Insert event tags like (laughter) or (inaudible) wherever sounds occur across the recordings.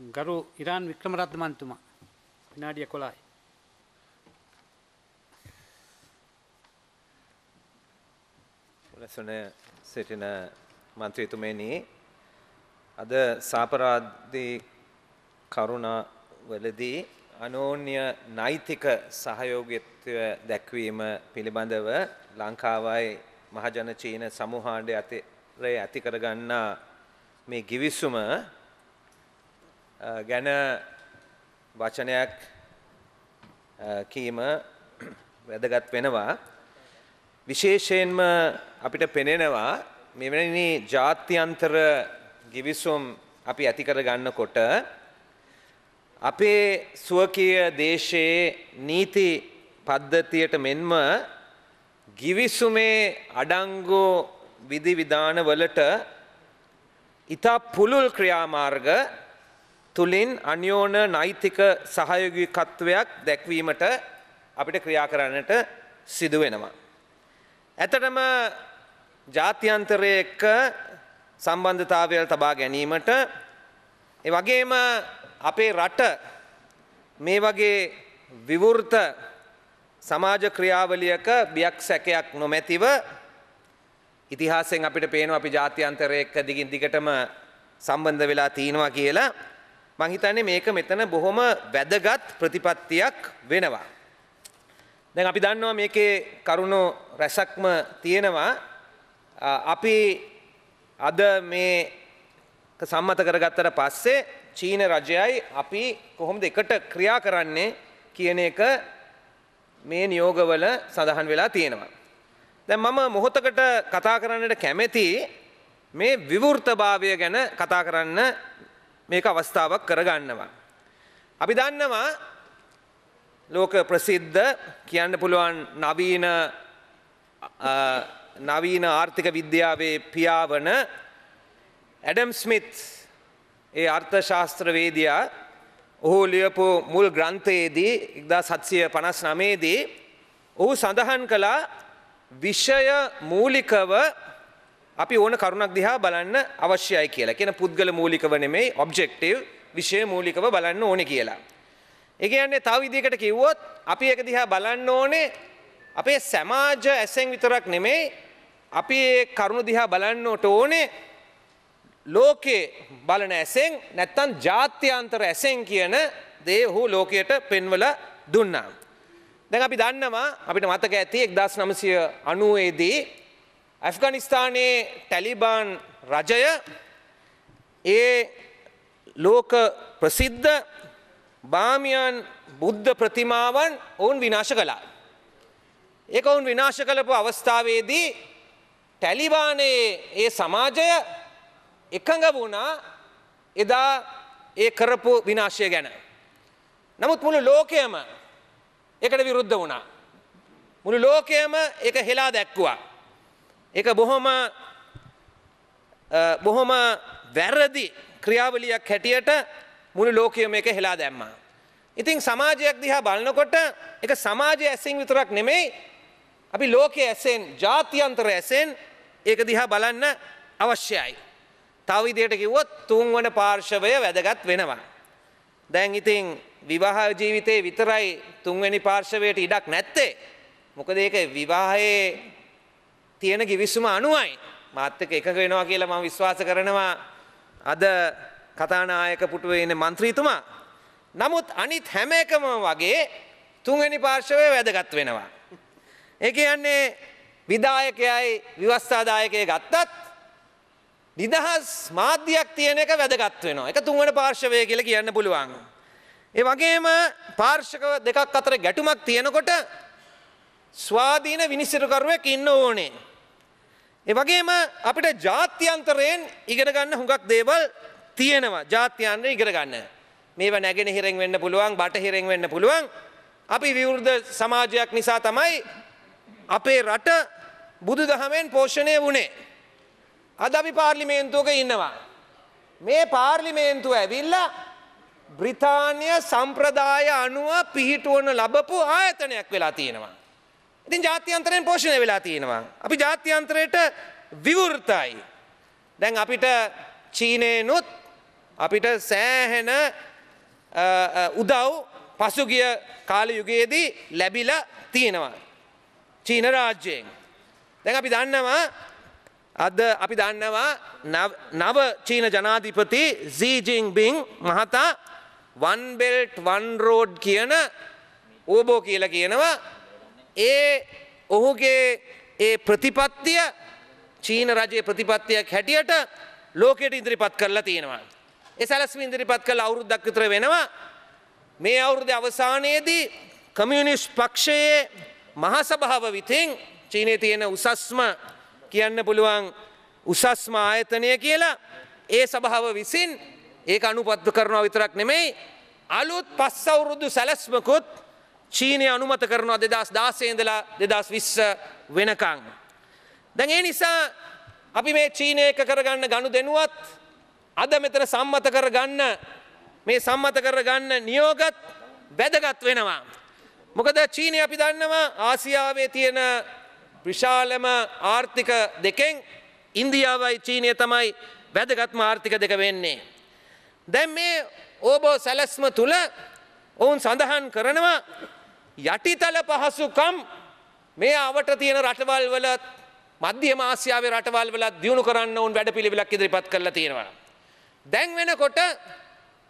ගරු ඉරාන් වික්‍රමරත්න මන්තුමා විනාඩිය කොලායි. ලැසුන සිටින මන්ත්‍රීතුමනි අද සාපරාධී කරුණා වලදී අනෝන්‍ය නෛතික සහයෝගිත්වය දැක්වීම පිළිබඳව ලංකාවයි මහජන චීන සමූහාණ්ඩය අතරේ ඇති කරගන්නා මේ ගිවිසුම අ, ගැන වචනයක් අ, කීම (clears throat) වැදගත් වෙනවා. විශේෂයෙන්ම අපිට පෙනෙනවා මෙවැනි ජාත්‍යන්තර ගිවිසුම් අපි ඇති කර ගන්නකොට අපේ ස්වකීය දේශයේ නීති පද්ධතියට මෙන්ම ගිවිසුමේ අඩංගු විධිවිධාන වලට ඉතා පුළුල් ක්‍රියාමාර්ග තුළින් අන්‍යෝන නෛතික සහයෝගිකත්වයක් දැක්වීමට අපිට ක්‍රියා කරන්නට සිදු වෙනවා. ඇතටම ජාත්‍යන්තරය එක්ක සම්බන්ධතාවයල් තබා ගැනීමට ඒ වගේම අපේ රට මේ වගේ විවෘත සමාජ ක්‍රියාවලියක බියක් සැකයක් නොමැතිව ඉතිහාසයෙන් අපිට පේනවා අපි ජාත්‍යන්තරය එක්ක දිගින් දිගටම සම්බන්ධ වෙලා තියෙනවා කියලා මං හිතන්නේ මේක මෙතන බොහොම වැදගත් ප්‍රතිපත්තියක් වෙනවා. දැන් අපි දන්නවා මේකේ කරුණු රැසක්ම තියෙනවා අපි අද මේ සම්මත කරගත්තට පස්සේ චීන රජයයි අපි කොහොමද එකට ක්‍රියා කරන්නේ කියන එක මේ නියෝගවල සඳහන් වෙලා තියෙනවා. දැන් මම මොහොතකට කතා කරන්නට කැමැති මේ විවෘතභාවය ගැන කතා කරන්න මේක අවස්ථාවක් කරගන්නවා. අපි දන්නවා ලෝක ප්‍රසිද්ධ කියන්න පුළුවන් නවීන නවීන ආර්ථික විද්‍යාවේ පියාවන ඇඩම් ස්මිත් ඒ අර්ථ ශාස්ත්‍රවේදයා ඔහු ලියපු මුල් ග්‍රන්ථයේදී එක්දා සත්සය පනස් නමේදී ඔහු සඳහන් කළා විෂය මූලිකව අපි ඕන කරුණක් දිහා බලන්න අවශ්‍යයි කියලා කියන පුද්ගල මූලිකව නෙමෙයි ඔබ්ජෙක්ටිව් විෂය මූලිකව බලන්න ඕනේ කියලා. ඒ කියන්නේ තව විදිහකට කිව්වොත් අපි ඒක දිහා බලන්න ඕනේ අපේ සමාජ ඇසෙන් විතරක් නෙමෙයි අපි ඒ කරුණු දිහා බලන්නට ඕනේ ලෝකේ බලන ඇසෙන් නැත්තම් ජාත්‍යන්තර ඇසෙන් කියන දේ ඔහු ලෝකයට පෙන්වලා දුන්නා. දැන් අපි දන්නවා අපිට මතක ඇති 1990 දී ඇෆ්ගනිස්තානයේ ටැලිබාන් රජය ඒ ලෝක ප්‍රසිද්ධ බාමියන් බුද්ධ ප්‍රතිමාවන් ඔවුන් විනාශ කළා. ඒක ඔවුන් විනාශ කළපු අවස්ථාවේදී ටැලිබානයේ ඒ සමාජය එකඟ වුණා එදා ඒ කරපු විනාශය ගැන. නමුත් මුළු ලෝකයම එකට විරුද්ධ වුණා. මුළු ලෝකයම එක හෙලා දැක්කුවා. එක බොහොම බොහොම වැරදි ක්‍රියාවලියක් හැටියට මුළු ලෝකයම එක හෙලා දැම්මා. ඉතින් සමාජයක් දිහා බලනකොට එක සමාජය ඇසින් විතරක් නෙමෙයි අපි ලෝකයේ ඇසෙන් ජාත්‍යන්තර ඇසෙන් ඒක දිහා බලන්න අවශ්‍යයි. තව විදිහට කිව්වොත් තුන්වන පාර්ශවය වැදගත් වෙනවා. දැන් ඉතින් විවාහ ජීවිතේ විතරයි තුන්වෙනි පාර්ශවයට ඉඩක් නැත්තේ. මොකද ඒක විවාහයේ තියෙන කිවිසුම අනුවයි මාත් එක්ක එකඟ වෙනවා කියලා මම විශ්වාස කරනවා අද කතානායක පුටුවේ ඉන්න മന്ത്രിතුමා. නමුත් අනිත් හැම එකම වගේ තුන්වෙනි පාර්ශවය වැදගත් වෙනවා. ඒ කියන්නේ විධායකයයි විවස්ථාදායකය ගත්තත් නිදහස් මාධ්‍යයක් තියෙන එක වැදගත් වෙනවා. ඒක තුන්වෙනි පාර්ශවය කියලා කියන්න පුළුවන්. ඒ වගේම පාර්ශව දෙකක් අතර ගැටුමක් තියෙනකොට ස්වාධීන විනිශ්චයකරුවෙක් ඉන්න ඕනේ. ඒ වගේම අපිට ජාත්‍යන්තරයෙන් ඉගෙන ගන්න හුඟක් දේවල් තියෙනවා. ජාත්‍යන්තරයෙන් ඉගෙන ගන්න. මේවා නැගෙනහිරෙන් වෙන්න පුළුවන්, බටහිරෙන් වෙන්න පුළුවන්. අපි විවෘත සමාජයක් නිසා තමයි අපේ රට බුදුදහමෙන් පෝෂණය වුණේ. අද අපි පාර්ලිමේන්තුවක ඉන්නවා. මේ පාර්ලිමේන්තුව ඇවිල්ලා බ්‍රිතාන්‍ය සම්ප්‍රදාය අනුව පිහිටුවන ලබපු ආයතනයක් වෙලා තියෙනවා. ඉතින් ජාත්‍යන්තරයෙන් පෝෂණය වෙලා තියෙනවා. අපි ජාත්‍යන්තරයට විවෘතයි. දැන් අපිට චීනයනුත් අපිට සෑහෙන උදව් පසුගිය කාල යුගයේදී ලැබිලා තියෙනවා. චීන රාජ්‍යයෙන්. දැන් අපි දන්නවා අද අපි දන්නවා නව චීන ජනාධිපති සීජිං බිං මහතා වන්බෙල්ට් වන්රෝඩ් කියන ඕබෝ කියල කියනවා ඒ ඔහුගේ ඒ ප්‍රතිපත්තිය චීන රජයේ ප්‍රතිපත්තියක් හැටියට ලෝකයට ඉදිරිපත් කරලා තියෙනවා. ඒ සැලස්ම ඉදිරිපත් කළ අවුරුද්දක් විතර වෙනවා මේ අවුරුදු අවසානයේදී කමියුනිස්් පක්ෂයේ මහසභාව විතින් චීනය තියෙන උසස්ම කියන්න පුළුවන් උසස්ම ආයතනය කියලා ඒ සභාව විසින් ඒක අනුපත්ව කරනවා විතරක් නෙමෙයි අලුත් පස් අවුරුදු සැලස්මකුත් චීනය අනුමත කරනවා දෙදස් දාසේන්දලා දෙදස් විස්ස වෙනකං. දැන් ඒ නිසා අපි මේ චීනය එක කරගන්න ගණු දෙනුවත් අද මෙතන සම්මත කරගන්න මේ සම්මත කරගන්න නියෝගත් වැදගත් වෙනවා. මොකද චීනය අපි දන්නවා ආසියාවේ තියෙන විශාලම ආර්ථික දෙකෙන් ඉන්දියාවයි චීනය තමයි වැදගත්ම ආර්ථික දෙක වෙන්නේ. දැන් මේ ඕබෝ සැලස්ම තුළ ඔවුන් සඳහන් කරනවා යටිතල පහසුකම් මේ අවට තියෙන රටවල් වල මධ්‍ය මාසියාවේ රටවල් වලත් දියුණු කරන්න ඔවුන් වැඩ පිළිවෙලක් ඉදිරිපත් කරලා තියෙනවා. දැන් වෙනකොට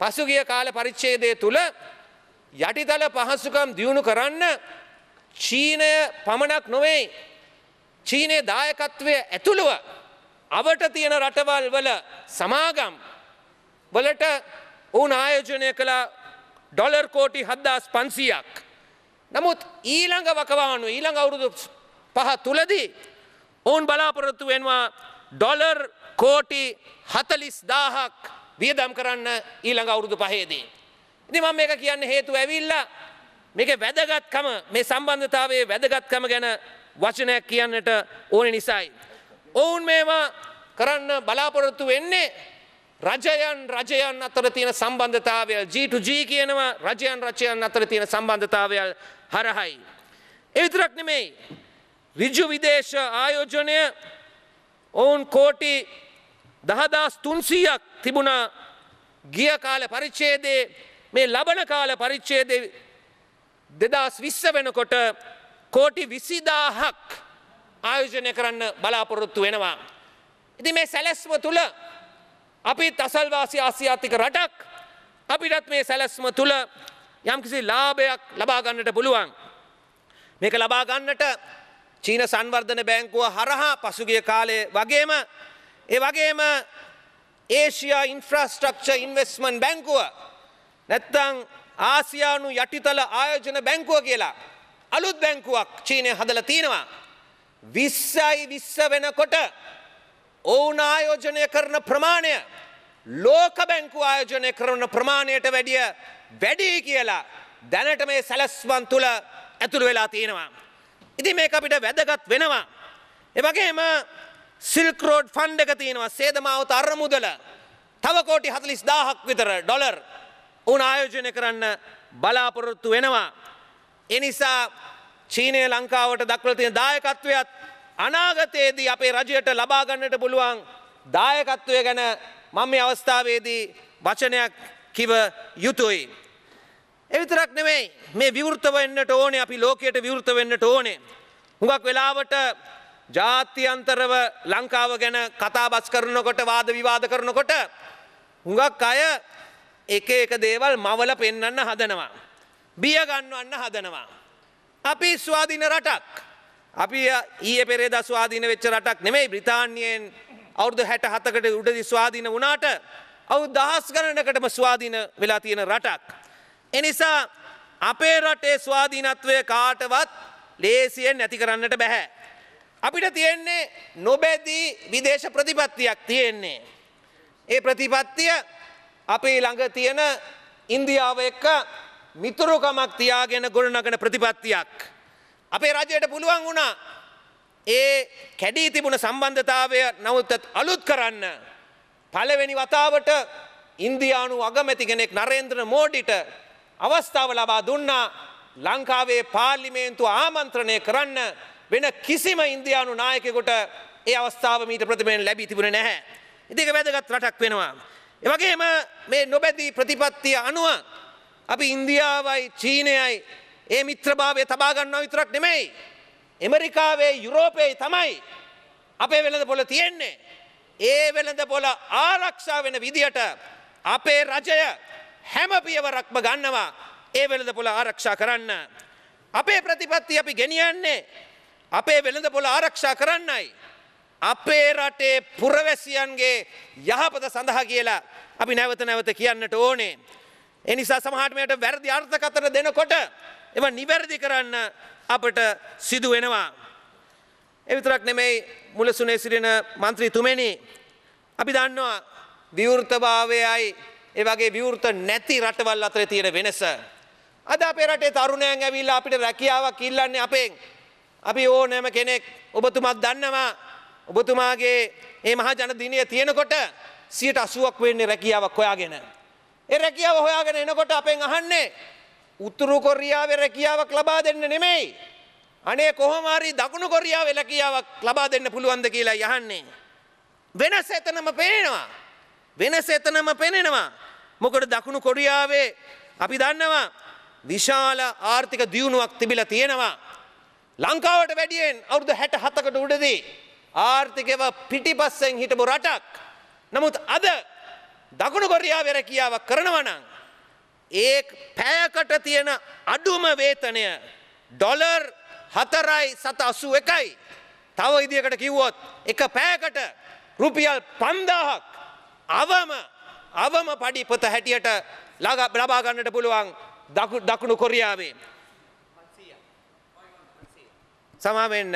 පසුගිය කාල පරිච්ඡේදය තුළ යටිතල පහසුකම් දියුණු කරන්න චීනය පමණක් නොවෙයි චීනයේ දායකත්වය ඇතුළුව අවට තියෙන රටවල් වල සමාගම් වලට ඔවුන් ආයෝජනය කළ ඩොලර් කෝටි හද්දාස් පන්සියක්. නමුත් ඊළඟ වකවානු ඊළඟ අවුරුදු පහ තුළදී ඔවුන් බලාපොරොත්තු වෙනවා ඩොලර් කෝටි හතලිස් දාහක් වියදම් කරන්න ඊළඟ අවුරුදු පහේදී. ඉති මම මේක කියන්න හේතු ඇවිල්ල මේක වැදගත්කම මේ සම්බන්ධතාවේ වැදගත්කම ගැන වචනයක් කියන්නට ඕන නිසයි. ඔවුන් මේවා කරන්න බලාපොරොත්තු වෙන්නේ රජයන් රජයන් අතර තියෙන සම්බන්ධතාවයල් G2G කියනවා රජයන් රජයන් අතර තියෙන සම්බන්ධතාවයල් හරහයි. එවිතරක් නෙමෙයි රිජු විදේශ ආයෝජනය ඔවුන් කෝටි දහදස් තුන්සීයක් තිබුණා ගිය කාල පරිච්චේදේ මේ ලබන කාල පරිච්චේද දෙදස් විස්ස වෙනකොට කෝටි විසිදාහක් ආයෝජනය කරන්න බලාපොරොත්තු වෙනවා. ඉති මේ සැලැස්ම තුළ අපි තසල්වාසි ආසියාතික රටක් අපිටත් මේ සැලැස්ම තුළ යම්කිසි ලාභයක් ලබාගන්නට පුළුවන්. මේක ලබාගන්නට චීන සංවර්ධන බැංකුව හරහා පසුගිය කාලය වගේම ඒ වගේම ඒෂයා ඉන්ෆ්‍රස්ට්‍රක්ෂ ඉන්වස්මන් බැංකුව නැත්තං ආසියානු යටිතල ආයෝජන බැංකුව කියලා අලුත් බැංකුවක් චීනය හදල තියෙනවා. විස්සයි විස්ස වෙනකොට ඔවුන් ආයෝජනය කරන ප්‍රමාණය ලෝක බැංකු ආයෝජනය කරන ප්‍රමාණයට වැඩිය වැඩී කියලා දැනට මේ සැලස්වන් තුළ ඇතුළ වෙලා තියෙනවා. ඉති මේ අපිට වැදගත් වෙනවා. එවගේම සිල්කරෝඩ් ෆන්ඩ එක තියෙනවා සේදමාවත අරමුදල තව කෝටි හතලිස් දාහක් විතර ඩොලර් උන් ආයෝජනය කරන්න බලාපොරොත්තු වෙනවා. එනිසා චීනය ලංකාවට දක්වල තියෙන දායකත්වයත් අනාගතයේදී අපේ රජයට ලබාගන්නට පුළුවන් දායකත්වය ගැන මම මේ අවස්ථාවේදී වචනයක් කිව යුතුයි. එවිතරක් නෙමෙයි මේ විවෘත වෙන්නට ඕනේ අපි ලෝකයට විවෘත වෙන්නට ඕනේ. හුඟක් වෙලාවට ජාත්‍යන්තරව ලංකාව ගැන කතාබස් කරනකොට වාද විවාද කරනකොට හුඟක් අය එක එක දේවල් මවල පෙන්නන්න හදනවා. බිය ගන්නවන්න හදනවා. අපි ස්වාධීන රටක්. අපි ඊය පෙරේද ස්වාධීන වෙච්ච රටක් නෙමෙයි බ්‍රිතාන්‍යයෙන් අවුරුදු හැට හතකට උඩදි ස්වාධීන වුණාට අවු දහස් ගණනකටම ස්වාධීන වෙලා තියෙන රටක්. එනිසා අපේ රටේ ස්වාධීනත්වය කාටවත් ලේසියෙන් නැති කරන්නට බැහැ. අපිට තියෙන්නේ නොබැදී විදේශ ප්‍රතිපත්තියක් තියෙන්නේ. ඒ ප්‍රතිපත්තිය අපේ ළඟ තියෙන ඉන්දියාව එක්ක මිතුරුකමක් තියාගෙන ගොඩනගන ප්‍රතිපත්තියක්. අපේ රජයට පුළුවන් වුණා ඒ කැඩී තිබුණ සම්බන්ධතාවය නමුත් අලුත් කරන්න. පළවෙනි වතාවට ඉන්දයානු අගමැති කෙනෙක් නරේන්ද්‍ර මෝඩිට අවස්ථාව ලබා දුන්නා ලංකාවේ පාර්ලිමේන්තු ආමන්ත්‍රණය කරන්න වෙන කිසිම ඉන්දයානු නායකෙකුට ඒ අවස්ථාව මීට ප්‍රතිමයෙන් ලැබී තිබුණ නැහැ. ඉතික වැදගත් රටක් වෙනවා. එවගේම මේ නොබැදී ප්‍රතිපත්තිය අනුව අපි ඉන්දියාවයි චීනයයි ඒ මිත්‍රභාවය තබාගන්නවා විතරක් නෙමෙයි. එමරිකාවේ යුරෝපයේ තමයි අපේ වෙළඳ පොල තියෙන්නේ. ඒ වෙළඳ පොල ආරක්ෂා වෙන විදියට අපේ රජය හැම පියවරක්ම ගන්නවා ඒ වෙළඳ පොල ආරක්ෂා කරන්න. අපේ ප්‍රතිපත්ති අපි ගෙනියන්නේ අපේ වෙළඳ පොල ආරක්ෂා කරන්නයි. අපේ රටේ පුරවැසියන්ගේ යහපත සඳහා කියලා අපි නැවත නැවත කියන්නට ඕනේ. එනිසා සමහටමයට වැරදි අර්ථකතන දෙනකොට එම නිවැරදි කරන්න අපට සිදු වෙනවා. එවිතරක් නෙමෙයි මුලසුනේ සිරින මන්ත්‍රීතුමනි අපි දන්නවා විවෘතභාවයයි ඒවගේ විවෘත නැති රටවල් අතර තියෙන වෙනස. අද අපේ රටේ තරුණයන් ඇවිල්ලා අපිට රැකියාවක් ඉල්ලන්නේ අපෙන්. අපි ඕනෑම කෙනෙක් ඔබතුමත් දන්නවා ඔබතුමාගේ ඒ මහජන දිනය තියෙනකොට සියට අසුවක් වෙන්නේ රැකියාවක් හොයාගෙන. ඒ රැකියාව හොයාගෙන එනකොට අපෙන් අහන්නේ උතුරු කොරියාවේ රැකියාවක් ලබා දෙන්න නෙමෙයි. අනේ කොහොමහරි දකුණු කොරියාවේ රැකියාවක් ලබා දෙන්න පුළුවන්ද කියලා යහන්නේ. වෙනස එතනම පේනවා. වෙනස එතනම පෙනෙනවා. මොකද දකුණු කොරියාවේ අපි දන්නවා විශාල ආර්ථික දියුණුවක් තිබිලා තියෙනවා. ලංකාවට වැඩියෙන් අවුරුදු හැට හතකට උඩදී ආර්ථිකව පිටිපස්සෙන් හිටපු රටක්. නමුත් අද දකුණු කොරියාවේ රැකියාවක් කරනවනං. ඒ පෑකට තියෙන අඩුම වේතනය ඩොලර් හතරයි සත අසු එකයි. තව ඉදිකට කිව්වොත් එක පෑකට රුපියල් පන්දාහක් අවම අවම පඩිපොත හැටියට ලබාගන්නට පුළුවන් දකුණු කොරියාවේ. සමාවෙන්න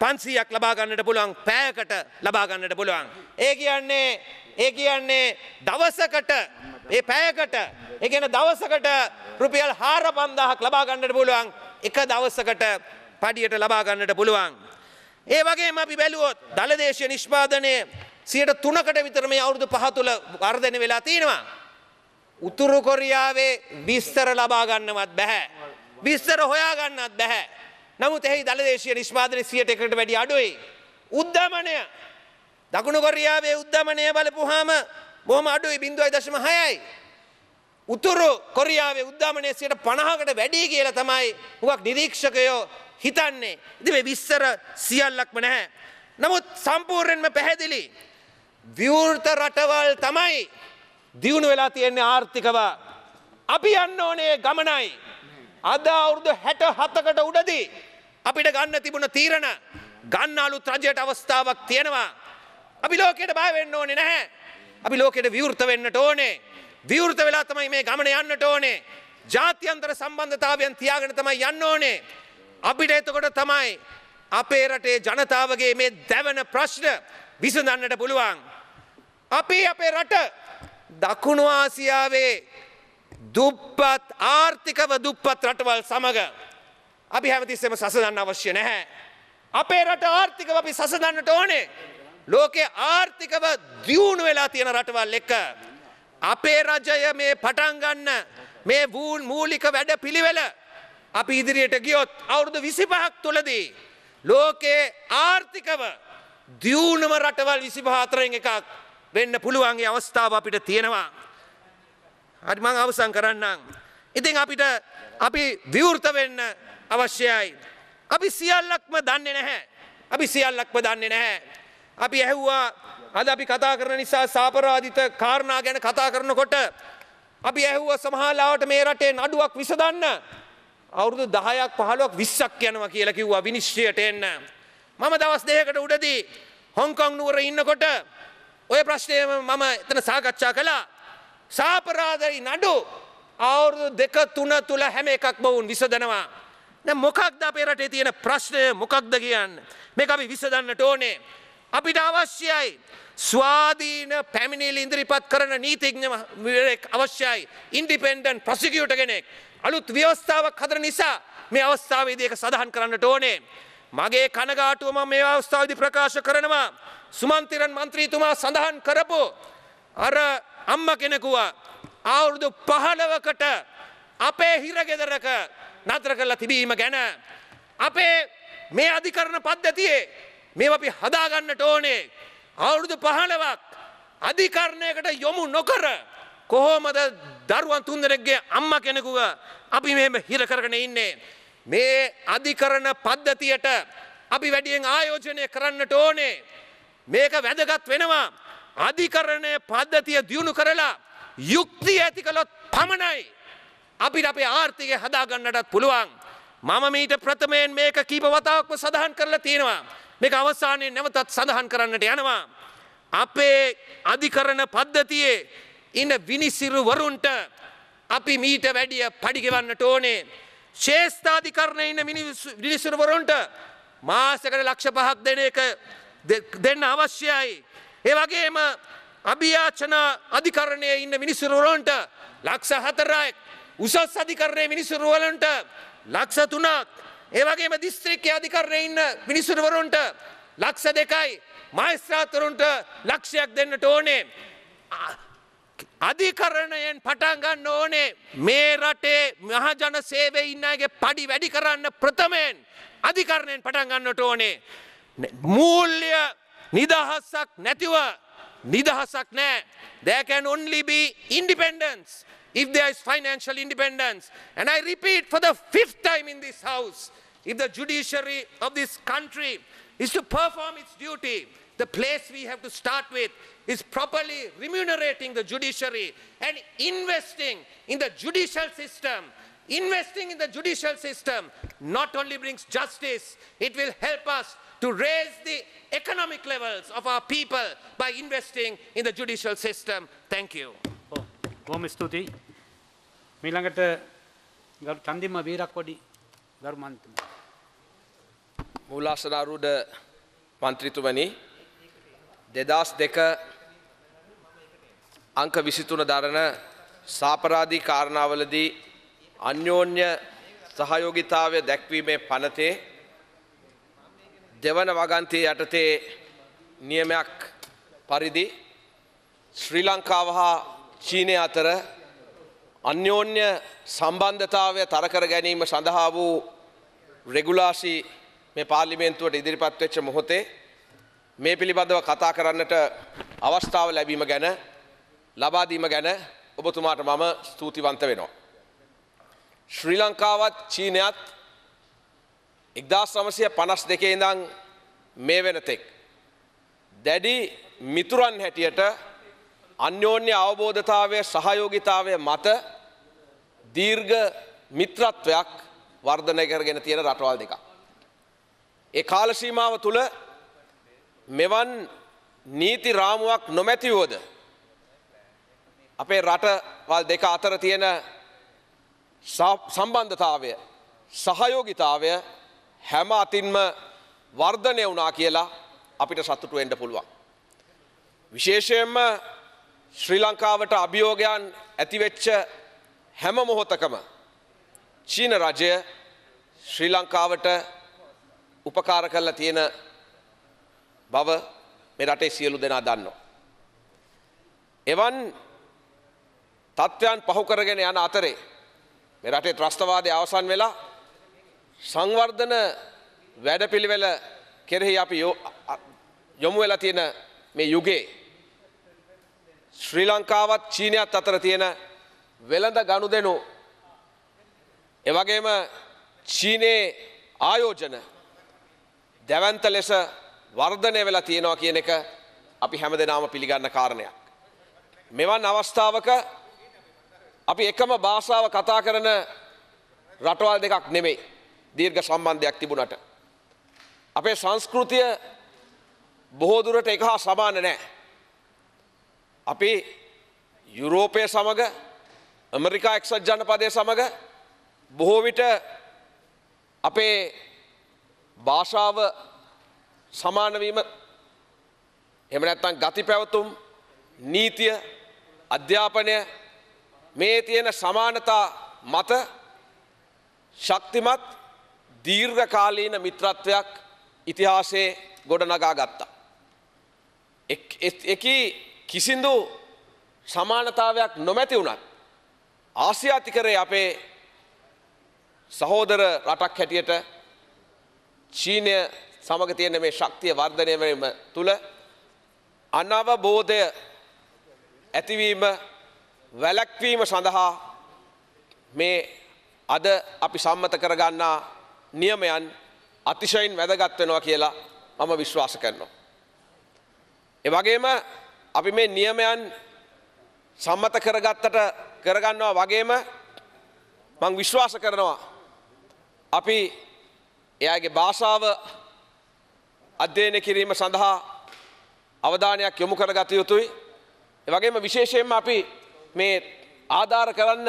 පන්සීයක් ලබාගන්නට පුළුවන් පෑකට ලබාගන්නට පුළුවන්. ඒ කියන්නේ ඒ කියන්නේ දවසකට ඒ පෑකට එකන දවසකට රුපියල් හාර පන්දාහක් ලබාගන්නට පුළුවන් එක දවසකට පඩියට ලබාගන්නට පුළුවන්. ඒ වගේ අපි බැලුවොත් දළදේශය නිෂ්පාදනය සියට තුනකට විතර මේ අවුරුදු පහතුළ වර්ධන වෙලා තියෙනවා. උතුරු කොරියාවේ විස්තර ලබාගන්නවත් බැහැ. විස්තර හොයාගන්නත් බැහැ. නමුත් එහි දළදේශය නිෂ්පාදන සියට එකට වැඩි අඩුයි. උද්ධමනය දකුණු කොරියාවේ උද්ධමනය බලපුහාම බොහම අඩුයි බිඳුවයි දශම හයයි. උතුරු කොරියාවේ උද්ධමනය සියට පණහකට වැඩි කියලා තමයි හුවක් නිරීක්ෂකයෝ හිතන්නේ. ඉතින් විස්තර සියල්ලක්ම නැහැ. නමුත් සම්පූර්ණයෙන්ම පැහැදිලි. විවෘත රටවල් තමයි දියුණු වෙලා තියෙන්නේ ආර්ථිකව. අපි යන්න ඕනේ ගමනයි. අද අවුරුදු හැට හතකට උඩදී අපිට ගන්න තිබුණ තීරණ ගන්න අලුත් රජයට අවස්ථාවක් තියෙනවා. අපි ලෝකෙට බය වෙන්න ඕනේ නැහැ. අපි ලෝකෙට විවෘත වෙන්නට ඕනේ. විවෘත වෙලා තමයි මේ ගමන යන්නට ඕනේ. ජාත්‍යන්තර සම්බන්ධතාවයන් තියාගෙන තමයි යන්න ඕනේ. අපිට එතකොට තමයි අපේ රටේ ජනතාවගේ මේ දැවන ප්‍රශ්න විසඳන්නට පුළුවන්. අපි අපේ රට දකුණු ආසියාවේ දුප්පත් ආර්ථිකව දුප්පත් රටවල් සමඟ අපි හැමතිස්සෙම සසදන්න අවශ්‍ය නැහැ. අපේ රට ආර්ථිකව අපි සසදන්නට ඕනේ. ලෝකෙ ආර්ථිකව දියුණු වෙලා තියෙන රටවල් එක්ක. අපේ රජය මේ පටන්ගන්න මේ වූල් මූලික වැඩ පිළිවෙල අපි ඉදිරියට ගියොත් අවුරුදු විසිපහක් තුළදී. ලෝකයේ ආර්ථිකව දියුණුම රටවල් විසිපහතරෙන් එකක් වෙන්න පුළුවන්ගේ අවස්ථාව අපිට තියෙනවා. හරි මං අවසන් කරන්නම්. ඉතින් අපිට අපි විවෘත වෙන්න අවශ්‍යයි. අපි සියල්ලක්ම දන්නේ නැහැ. අපි සියල්ලක්ම දන්නේ නැහැ. අපි ඇහුවා අද අපි කතා කරන නිසා සාපරාධිත කාරණා ගැන කතා කරනකොට අපි ඇහුව සමහලාවට මේ රටේ නඩුවක් විසඳන්න අවුරුදු දහයක් පහළුවක් විස්සක් යනවා කියලා කිව්වා විනිශ්චයට එන්න. මම දවස් දෙකකට උඩදී හොංකොං නුවර ඉන්නකොට ඔය ප්‍රශ්නය මම එතන සාකච්ඡා කළා. සාපරාධයි නඩු අවුරුදු දෙක තුන තුළ හැම එකක් බවුන් විසදනවා. දැන් මොකක්ද අපේ රටේ තියෙන ප්‍රශ්නය මොකක්ද කියන්න. මේක අපි විසඳන්නට ඕනේ. අපිට අවශ්‍යයි. ස්වාධීන පැමිණිල් ඉදිරිපත් කරන නීතිඥෙක් අවශ්‍යයි. ඉන්ඩිපෙන්ඩන්් ප්‍රසිකියට කෙනෙක්. අලුත් ව්‍යවස්ථාවක් හදර නිසා මේ අවස්ථාවේදී එක සඳහන් කරන්නට ඕනේ. මගේ කනගාටුවම මේ අවස්ථාවදි ප්‍රකාශ කරනවා. සුමන්තිරන් මන්ත්‍රීතුමා සඳහන් කරපු අර අම්ම කෙනෙකුවා අවුරුදු පහළවකට අපේ හිරගෙදරක නතර කරලා තිබීම ගැන අපේ මේ අධිකරණ පද්ධතියේ මේ අපි හදාගන්නට ඕනේ අවුරුදු පහළවක් අධිකරණයකට යොමු නොකර කොහෝමද දරුවන් තුන්දෙනෙක්ගේ අම්ම කෙනෙකුව අපි මෙම හිර කරගෙන ඉන්නේ. මේ අධිකරණ පද්ධතියට අපි වැඩියෙන් ආයෝජනය කරන්නට ඕනේ. මේක වැදගත් වෙනවා. අධිකරණය පද්ධතිය දියුණු කරලා යුක්තිය ඇති කළොත් පමණයි. අපිට අපේ ආර්ථිකය හදාගන්නටත් පුළුවන්. මම මීට ප්‍රථමයෙන් මේක කීප වතාවක්ම සඳහන් කරලා තියෙනවා. මේක අවසානයේ නැවතත් සඳහන් කරන්නට යනවා. අපේ අධිකරණ පද්ධතියේ ඉන්න විනිසිරුවරුන්ට අපි මීට වැඩිය පඩිගෙවන්නට ඕනේ. ශේෂ්ඨාධිකරණය ඉන්න විනිසිරුවරුන්ට මාසකට ලක්ෂ පහක් දෙන එක දෙන්න අවශ්‍යයි. ඒ වගේම අභියාචන අධිකරණය ඉන්න මිනිසුරුවලන්ට ලක්ෂ හතරයි උසස් අධිකරණය මිනිසුරුවලන්ට ලක්ෂ තුනක් ඒවගේම දිස්ත්‍රික්ක අධිකරණය ඉන්න මිනිසුරුවරුන්ට ලක්ෂ දෙකයි මයිස්ත්‍රාතරුන්ට ලක්ෂයක් දෙන්නට ඕනේ අධිකරණයෙන් පටන්ගන්න ඕනේ මේ රටේ මහජන සේවය ඉන්නගේ පඩි වැඩි කරන්න ප්‍රථමයෙන් අධිකරණයෙන් පටන්ගන්නට ඕනේ මූල්්‍ය නිදහස්සක් නැතිව නිදහසක් නෑ. There can only be independence if there is financial independence. And I repeat for the fifth time in this house, if the judiciary of this country is to perform its duty, the place we have to start with is properly remunerating the judiciary and investing in the judicial system. Investing in the judicial system not only brings justice, it will help us to raise the economic levels of our people by investing in the judicial system. Thank you. බොහොම ස්තුතියි. මීළඟට ගරු චන්දිම වීරක් වඩි ගරු මන්තුම. මූලාසනාරූඩ මන්ත්‍රීතුමනි දෙදස් දෙක අංක විසිතුන දරන සාපරාධී කාරණාවලදී අන්‍යෝන්‍ය සහයෝගිතාවය දැක්වීමේ පනතේ දෙවන වගන්තයේ යටතේ නියමයක් පරිදි ශ්‍රී ලංකාව හා චීනය අතර අන්‍යෝන්‍ය සම්බන්ධතාවය තරකර ගැනීම සඳහා වූ රෙගුලාසි මේ පාර්ලිමේන්තුවට ඉදිරිපත් වෙච්ච මොහොතේ මේ පිළිබඳව කතා කරන්නට අවස්ථාව ලැබීම ගැන ලබාදීම ගැන ඔබතුමාට මම ස්තුතිවන්ත වෙනවා. ශ්‍රී ලංකාවත් චීනයත් එක්දස් නමසය පනස් දෙකේ ඉඳං මේ වෙනතෙක්. දැඩි මිතුරන් හැටියට අන්‍යෝන්‍ය අවබෝධතාවය සහයෝගිතාවය මත දීර්ඝ මිත්‍රත්වයක් වර්ධනය කරගෙන තියෙන රටවල් දෙක. ඒ කාලසීමාව තුළ මෙවන් නීති රාමුවක් නොමැතිවෝද අපේ රටවල් දෙක අතර තියෙන සම්බන්ධතාවය සහයෝගිතාවය හැම අතින්ම වර්ධනය වුණා කියලා අපිට සතුටු වෙන්න පුළුවන්. විශේෂයෙන්ම ශ්‍රී ලංකාවට අභියෝගයන් ඇතිවෙච්ච හැම මොහොතකම චීන රජය ශ්‍රී ලංකාවට උපකාර කරලා තියෙන බව මේ රටේ සියලු දෙනා දන්නවා. එවන් තත්ත්වයන් පහු කරගෙන යන අතරේ මේ රටේ ත්‍රස්තවාදය අවසන් වෙලා සංවර්ධන වැඩපිළිවෙල කෙරෙහි අපි යොමු වෙලා තියෙන මේ යුගේ ශ්‍රී ලංකාවත් චීනයත් අතර තියෙන වෙළඳ ගනුදෙනු එවගේම චීනයේ ආයෝජන දැවන්ත ලෙස වර්ධනය වෙලා තියෙනවා කියන එක අපි හැම දෙනාම පිළිගන්න කාරණයක්. මෙවන් අවස්ථාවක අපි එකම භාෂාව කතා කරන රටවල් දෙකක් නෙමෙයි. දීර්ඝ සම්බන්ධයක් තිබුණට. අපේ සංස්කෘතිය බොහෝදුරට එක හා සමාන නෑ. අපි යුරෝපය සමඟ ඇමරිකා එක්සත් ජනපදය සමඟ බොහෝවිට අපේ භාෂාව සමානවීම එමනැත්තන් ගති පැවතුම් නීතිය අධ්‍යාපනය මේ තියෙන සමානතා මත ශක්තිමත් දීර්ඝකාලීන මිත්‍රත්වයක් ඉතිහාසයේ ගොඩනගා ගත්තා. එකී කිසිදු සමානතාවයක් නොමැති වුණත් ආසියාතිකරේ අපේ සහෝදර රටක් හැටියට චීනය සමග තියෙන මේ ශක්තිය වර්ධනය වීම තුළ අනවබෝධය ඇතිවීම වැලැක්වීම සඳහා මේ අද අපි සම්මත කරගන්නා නියමයන් අතිශයින් වැදගත් වෙනවා කියලා මම විශ්වාස කරනවා. ඒ වගේම අපි මේ නියමයන් සම්මත කරගත්තට කරගන්නවා වගේම මං විශ්වාස කරනවා අපි එයාගේ භාෂාව අධ්‍යයනය කිරීම සඳහා අවධානයක් යොමු කරගත යුතුයි. එවගේම විශේෂයෙන්ම අපි මේ ආධාර කරන්න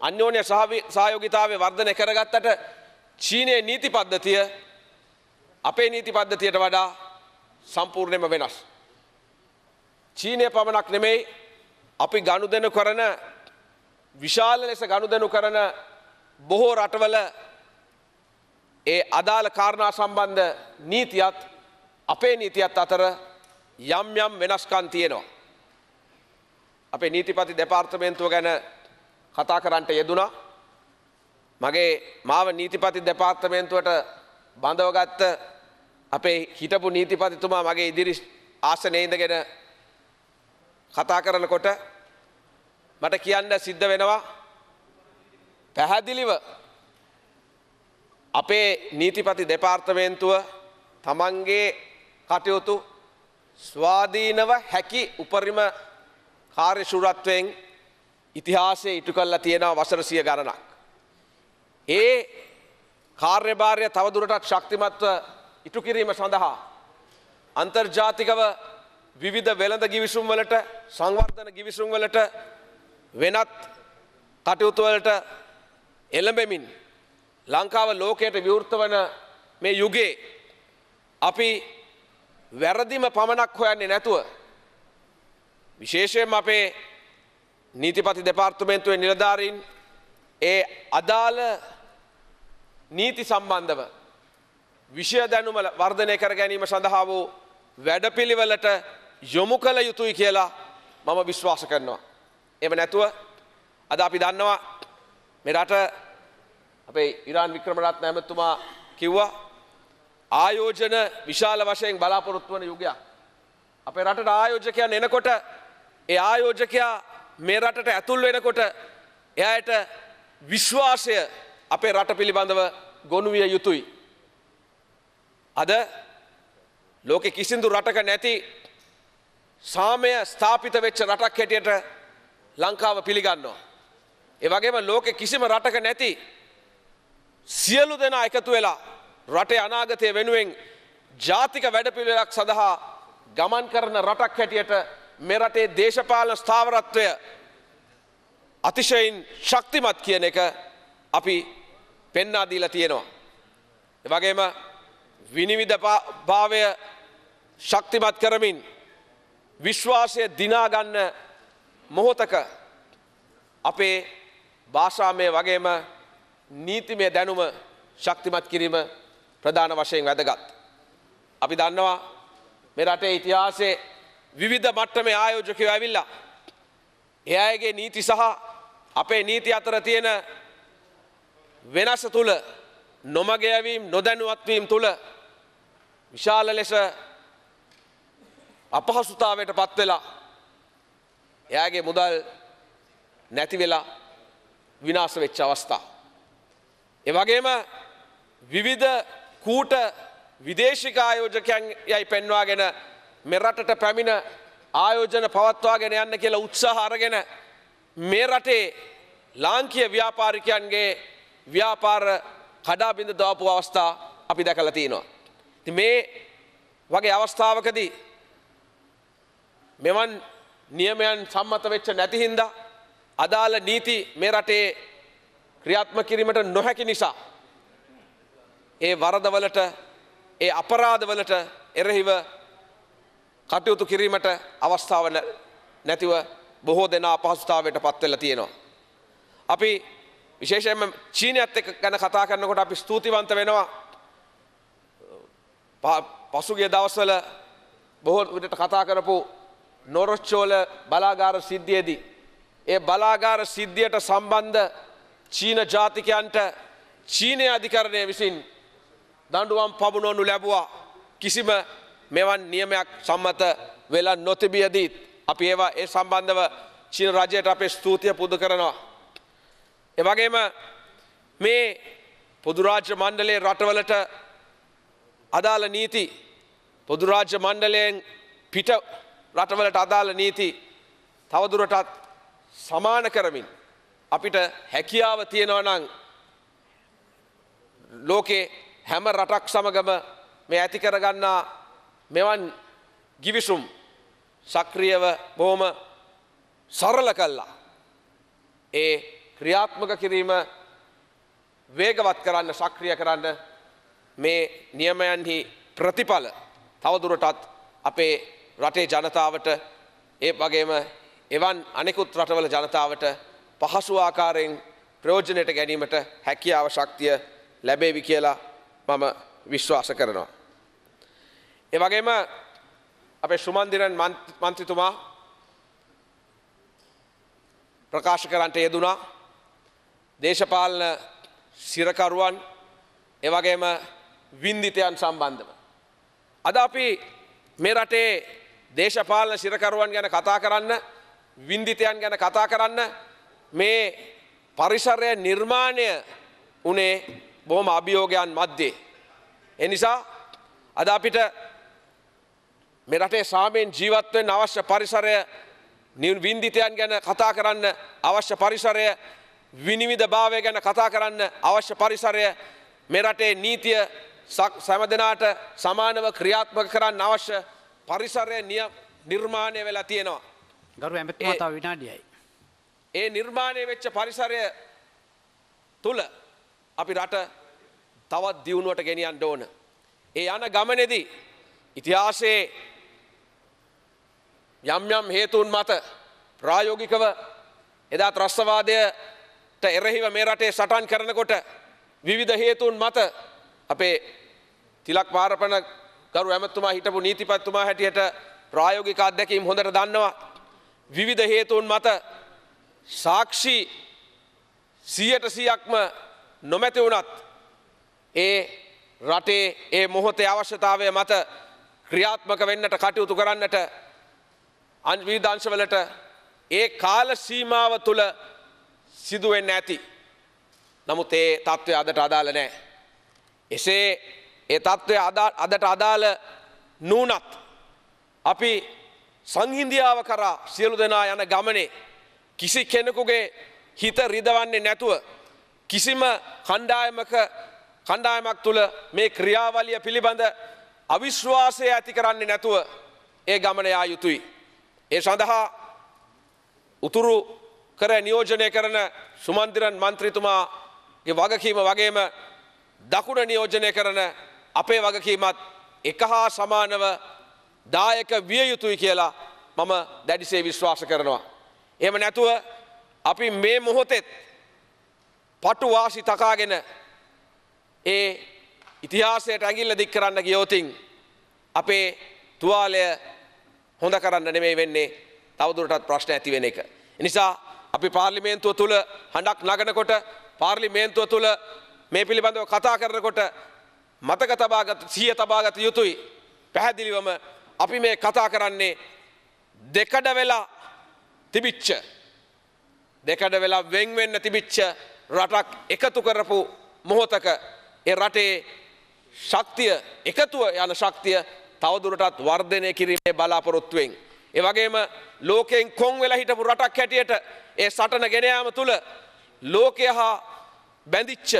අන්‍යෝන්‍ය සහයෝගිතාව වර්ධනය කරගත්තට චීනය නීති පද්ධතිය අපේ නීති පද්ධතියට වඩා සම්පූර්ණයම වෙනස්. චීනය පමණක් නෙමෙයි අපි ගණු දෙනු කරන විශාල ලෙස ගණු දෙනු කරන බොහෝ රටවල ඒ අදාළ කාරණා සම්බන්ධ නීතියත් අපේ නීතියත් අතර යම් යම් වෙනස්කන් තියෙනවා. අපේ නීතිපති දෙපාර්තමේන්තුව ගැන කතා කරන්නට යෙදුනා. මගේ මාව නීතිපති දෙපාර්තමේන්තුවට බඳවගත්ත අපේ හිටපු නීතිපතිතුමා මගේ ඉදිරි ආසනේඉදගෙන කතා කරනකොට මට කියන්න සිද්ධ වෙනවා පැහැදිලිව අපේ නීතිපති දෙපාර්තමේන්තුව තමන්ගේ කටයුතු ස්වාධීනව හැකි උපරිම කාර්යශුරත්වයෙන් ඉතිහාසය ඉටු කල්ලා තියෙනවා වසරසිය ගණනක්. ඒ කාර්යභාරය තවදුරටත් ශක්තිමත්ව ඉටු කිරීම සඳහා. අන්තර්ජාතිකව විවිධ වෙළඳ ගිවිසුම් වලට සංවර්ධන ගිවිසුම් වලට වෙනත් කටයුතුවලට එළඹෙමින් ලංකාව ලෝකයට විවෘත වන මේ යුගේ අපි වැරදිම පමණක් හොයන්නේ නැතුව විශේෂයෙන් අපේ නීතිපති දෙපාර්තමේන්තුවේ නිලධාරීන් ඒ අදාළ නීති සම්බන්ධව විෂය දැනුම වර්ධනය කර ගැනීම සඳහා වූ වැඩපිළිවෙලට යොමු කළ යුතුයි කියලා මම විශ්වාස කරනවා. එම නැතුව අද අපි දන්නවා මෙරට අපේ ඉරාන් වික්‍රමරත් නැමතුමා කිව්වා ආයෝජන විශාල වශයෙන් බලාපොරොත්තු වන යුගයක්. අපේ රටට ආයෝජකයන් එනකොට ඒ ආයෝජකයා මේ රටට ඇතුල් වෙනකොට එයායට විශ්වාසය අපේ රට පිළිබඳව ගොනුවිය යුතුයි. අද ලෝකෙ කිසිදු රටක නැති සාමය ස්ථාපිත වෙච්ච රටක් හැටියට ලංකාව පිළිගන්නවා. ඒ වගේම ලෝකෙ කිසිම රටක නැති සියලු දෙනා එකතු වෙලා රටේ අනාගතය වෙනුවෙන් ජාතික වැඩපිළිවෙලක් සඳහා ගමන් කරන රටක් හැටියට මෙරටේ දේශපාලන ස්ථාවරත්වය අතිශයින් ශක්තිමත් කියන එක අපි පෙන්නාදීලා තියෙනවා. වගේම විනිවිධ භාවය ශක්තිමත් කරමින් විශ්වාසය දිනාගන්න මොහොතක අපේ භාෂාමය වගේම නීතිමය දැනුම ශක්තිමත් කිරීම ප්‍රධාන වශයෙන් වැදගත්. අපි දන්නවා මෙ රටේ ඉතිහාසේ විවිධ මට්ටම ආයෝජකයෝ ඇවිල්ලා. එයාගේ නීති සහ අපේ නීති අතර තියෙන වෙනස තුළ නොමගයවීම් නොදැනුවත්වීම් තුළ විශාල ලෙස අපහසුතාවයට පත්වෙලා එයාගේ මුදල් නැති වෙලා විනාස වෙච්ච අවස්ථා. එවගේම විවිධ කූට විදේශික ආයෝජකයන් යයි පෙන්වාගෙන මෙරටට පැමිණ ආයෝජන පවත්වාගෙන යන්න කියලා උත්සාහ අරගෙන මේ රටේ ලාංකිය ව්‍යාපාරිකයන්ගේ ව්‍යාපාර කඩාබිඳ දාපු අවස්ථා අපි දැකලා තියෙනවා. මේ වගේ අවස්ථාවකදී මෙවන් නියමයන් සම්මත වෙච්ච නැති හින්දා අදාළ නීති මේ රටේ ක්‍රියාත්ම කිරීමට නොහැකි නිසා ඒ වරදවලට ඒ අපරාධවලට එරෙහිව කටයුතු කිරීමට අවස්ථාව නැතිව බොහෝ දෙනා අපහසුතාවයට පත්වෙල තියෙනවා. අපි විශේෂයෙන්ම චීනයත් එක ගැන කතා කරනකොට අපි ස්තුතිවන්ත වෙනවා පසුගේ දවස්වල බොහෝ විට කතා කරපු නොරොච්චෝල බලාගාර සිද්ධියේදී. ඒ බලාගාර සිද්ධියට සම්බන්ධ චීන ජාතිකයන්ට චීනය අධිකරණය විසින් දඩුවම් පබුණොනු ලැබවා කිසිම මෙවන් නියමයක් සම්මත වෙලා නොතිබියදීත් අපි ඒවා ඒ සම්බන්ධව චීන රජයට අපේ ස්තුතිය පුද කරනවා. එවගේම මේ පොදුරාජ්‍ය මණ්ඩලේ රටවලට අදාළ නීති පොදුරාජ්‍ය මණ්ඩලයෙන් පිට රටවලට අදාළ නීති තවදුරටත් සමාන කරමින් අපිට හැකියාව තියෙනවනං ලෝකේ හැම රටක් සමගම මේ ඇති කරගන්නා මෙවන් ගිවිසුම් සක්‍රියව බොහොම සරල කල්ලා. ඒ ක්‍රියාත්මක කිරීම වේගවත් කරන්න සක්‍රිය කරන්න මේ නියමයන්හි ප්‍රතිඵල තවදුරටත් අපේ රටේ ජනතාවට ඒ වගේම එවන් අනෙකුත් රටවල ජනතාවට පහසු ආකාරයෙන් ප්‍රයෝජනයට ගැනීමට හැකියාව ශක්තිය ලැබේවි කියලා මම විශ්වාස කරනවා. එවගේම අපේ සුමන්දිරන් මන්ත්‍රතුමා ප්‍රකාශ කරන්නට යෙදුනා දේශපාලන සිරකරුවන් එවගේම වින්දිතයන් සම්බන්ධව. අද අපි මේ රටේ දේශපාලන සිරකරුවන් ගැන කතා කරන්න වින්දිතයන් ගැන කතා කරන්න මේ පරිසරය නිර්මාණය උනේ බොහොම අභියෝගයන් මධ්‍යේ. එනිසා අද අපිට මෙරටේ සාමයෙන් ජීවත්වෙන් අවශ්‍ය පරිසරය වින්දිතයන් ගැන කතා කරන්න අවශ්‍ය පරිසරය විනිවිධ භාවය ගැන කතා කරන්න අවශ්‍ය පරිසරය මෙරටේ නීතිය සැම දෙනාට සමානව ක්‍රියාත්මක කරන්න අවශ්‍ය පරිසරය නිර්මාණය වෙලා තියෙනවා. ගරු ඇමතුමා තව විනාඩියයි. ඒ නිර්මාණය වෙච්ච පරිසරය තුළ අපි රට තවත් දියුණුවට ගෙනියන්න ඕන. ඒ යන ගමනෙදී ඉතිහාසයේ යම් යම් හේතුන් මත ප්‍රායෝගිකව එදා ත්‍රස්තවාදයට එරෙහිව මේ රටේ සටන් කරනකොට විවිධ හේතුන් මත අපේ තිලක් පාරපන ගරු ඇමත්තුමා හිටපු නීතිපත්තුමා හැටියට ප්‍රායෝගික අත්දැකීම් හොඳට දන්නවා. විවිධ හේතුන් මත සාක්ෂි සියයට සියක්ම නොමැති වුණත් ඒ රටේ ඒ මොහොතේ අවශ්‍යතාවය මත ක්‍රියාත්මක වෙන්නට කටයුතු කරන්නට අන්වීධංශවලට ඒ කාල සීමාව තුළ සිදුවෙන්න ඇති. නමුත් ඒ තත්ත්වය අදට අදාළ නෑ. එසේ ඒ තත්ත්වය අදට අදාළ නූනත් අපි සංහින්දියාව කරා සියලු දෙනා යන ගමනේ කිසි කෙනෙකුගේ හිත රිදවන්නේ නැතුව කිසිම කණ්ඩායමක කණ්ඩායමක් තුළ මේ ක්‍රියාවලිය පිළිබඳ අවිශ්වාසය ඇති කරන්නේ නැතුව ඒ ගමනයා යුතුයි. ඒ සඳහා උතුරු කර නියෝජනය කරන සුමන්දිරන් මන්ත්‍රීතුමාගේ වගකීම වගේම දකුණ නියෝජනය කරන අපේ වගකීමත් එක හා සමානව දායක විය යුතුයි කියලා මම දැඩිසේ විශ්වාස කරනවා. එම නැතුව අපි මේ මොහොතෙත් පටු වාසි තකාගෙන ඒ ඉතිහාසයට ඇගිල්ල දික් කරන්න ගියෝතින් අපේ තුවාලය හොඳ කරන්න නෙමේ වෙන්නේ තවදුරටත් ප්‍රශ්න ඇති වෙන එක. නිසා අපි පාර්ලිමේන්තුව තුළ හඬක් නගනකොට පාර්ලිමේන්තුව තුළ මේ පිළිබඳව කතා කරනකොට මතක තබාගත සිය තබාගත යුතුයි පැහැදිලිවම අපි මේ කතා කරන්නේ දෙකඩ වෙලා තිබිච්ච දෙකඩ වෙලා වෙන්වෙන්න තිබිච්ච රටක් එකතු කරපු මොහොතක ඒ රටේ ශක්තිය එකතුව යන ශක්තිය තවදුරටත් වර්ධනය කිරීමේ බලාපොරොත්තුවෙන්. එවගේම ලෝකෙන් කොං වෙලා හිටපු රටක් හැටියට ඒ සටන ගෙනයාම තුළ ලෝකය හා බැඳිච්ච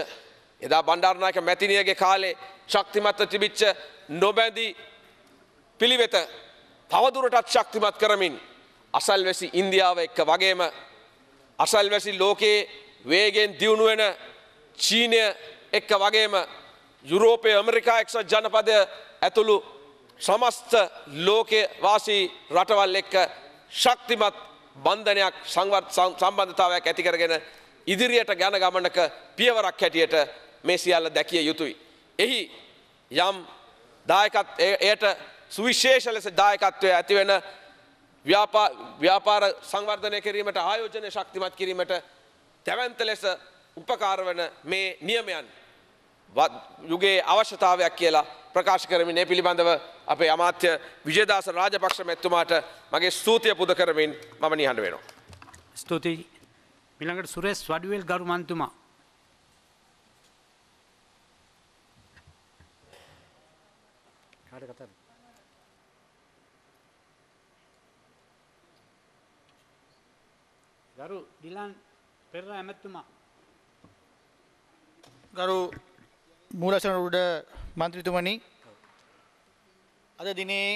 එදා බණ්ඩාරනායක මැතිනියගේ කාලේ ශක්තිමත්ව තිබිච්ච නොබැඳී පිළිවෙත තවදුරටත් ශක්තිමත් කරමින් අසල්වැසි ඉන්දියාව එක්ක වගේම අසල්වැසි ලෝකයේ වේගෙන් දියුණුවෙන චීනය එක්ක වගේම යුරෝපය ඇමරිකා එක්සත් ජනපදය ඇතුළු සමස්ත ලෝකය වාසී රටවල් එක්ක ශක්තිමත් බන්ධනයක් සම්බන්ධතාවයක් ඇතිකරගෙන ඉදිරියට ගැන ගමනක පියවරක් හැටියට මේ සියල්ල දැකිය යුතුයි. එහි යම් දායකත් එයට සුවිශේෂ ලෙස දායකත්වය ඇතිවෙන ව්‍යාපාර සංවර්ධනය කිරීමට ආයෝජනය ශක්තිමත් කිරීමට තැවන්ත ලෙස උපකාර වන මේ නියමයන් යුගේ අවශ්‍යතාවයක් කියලා ප්‍රකාශ කරමින් ඒ පිළිබඳව අපේ අමාත්‍ය විජේදාස රාජපක්ෂ මැත්තුමාට මගේ ස්තුතිය පුද කරමින් මම නිහඬ වෙනවා. ස්තුතියි මිළඟට සුරේස් වඩුවල් ගරු මන්තුමා කාට කතාද? ගරු ඩිලන් පෙරර ඇමැත්තුමා ගරු මූලසන උඩ මන්ත්‍රතුමනි අද දිනේ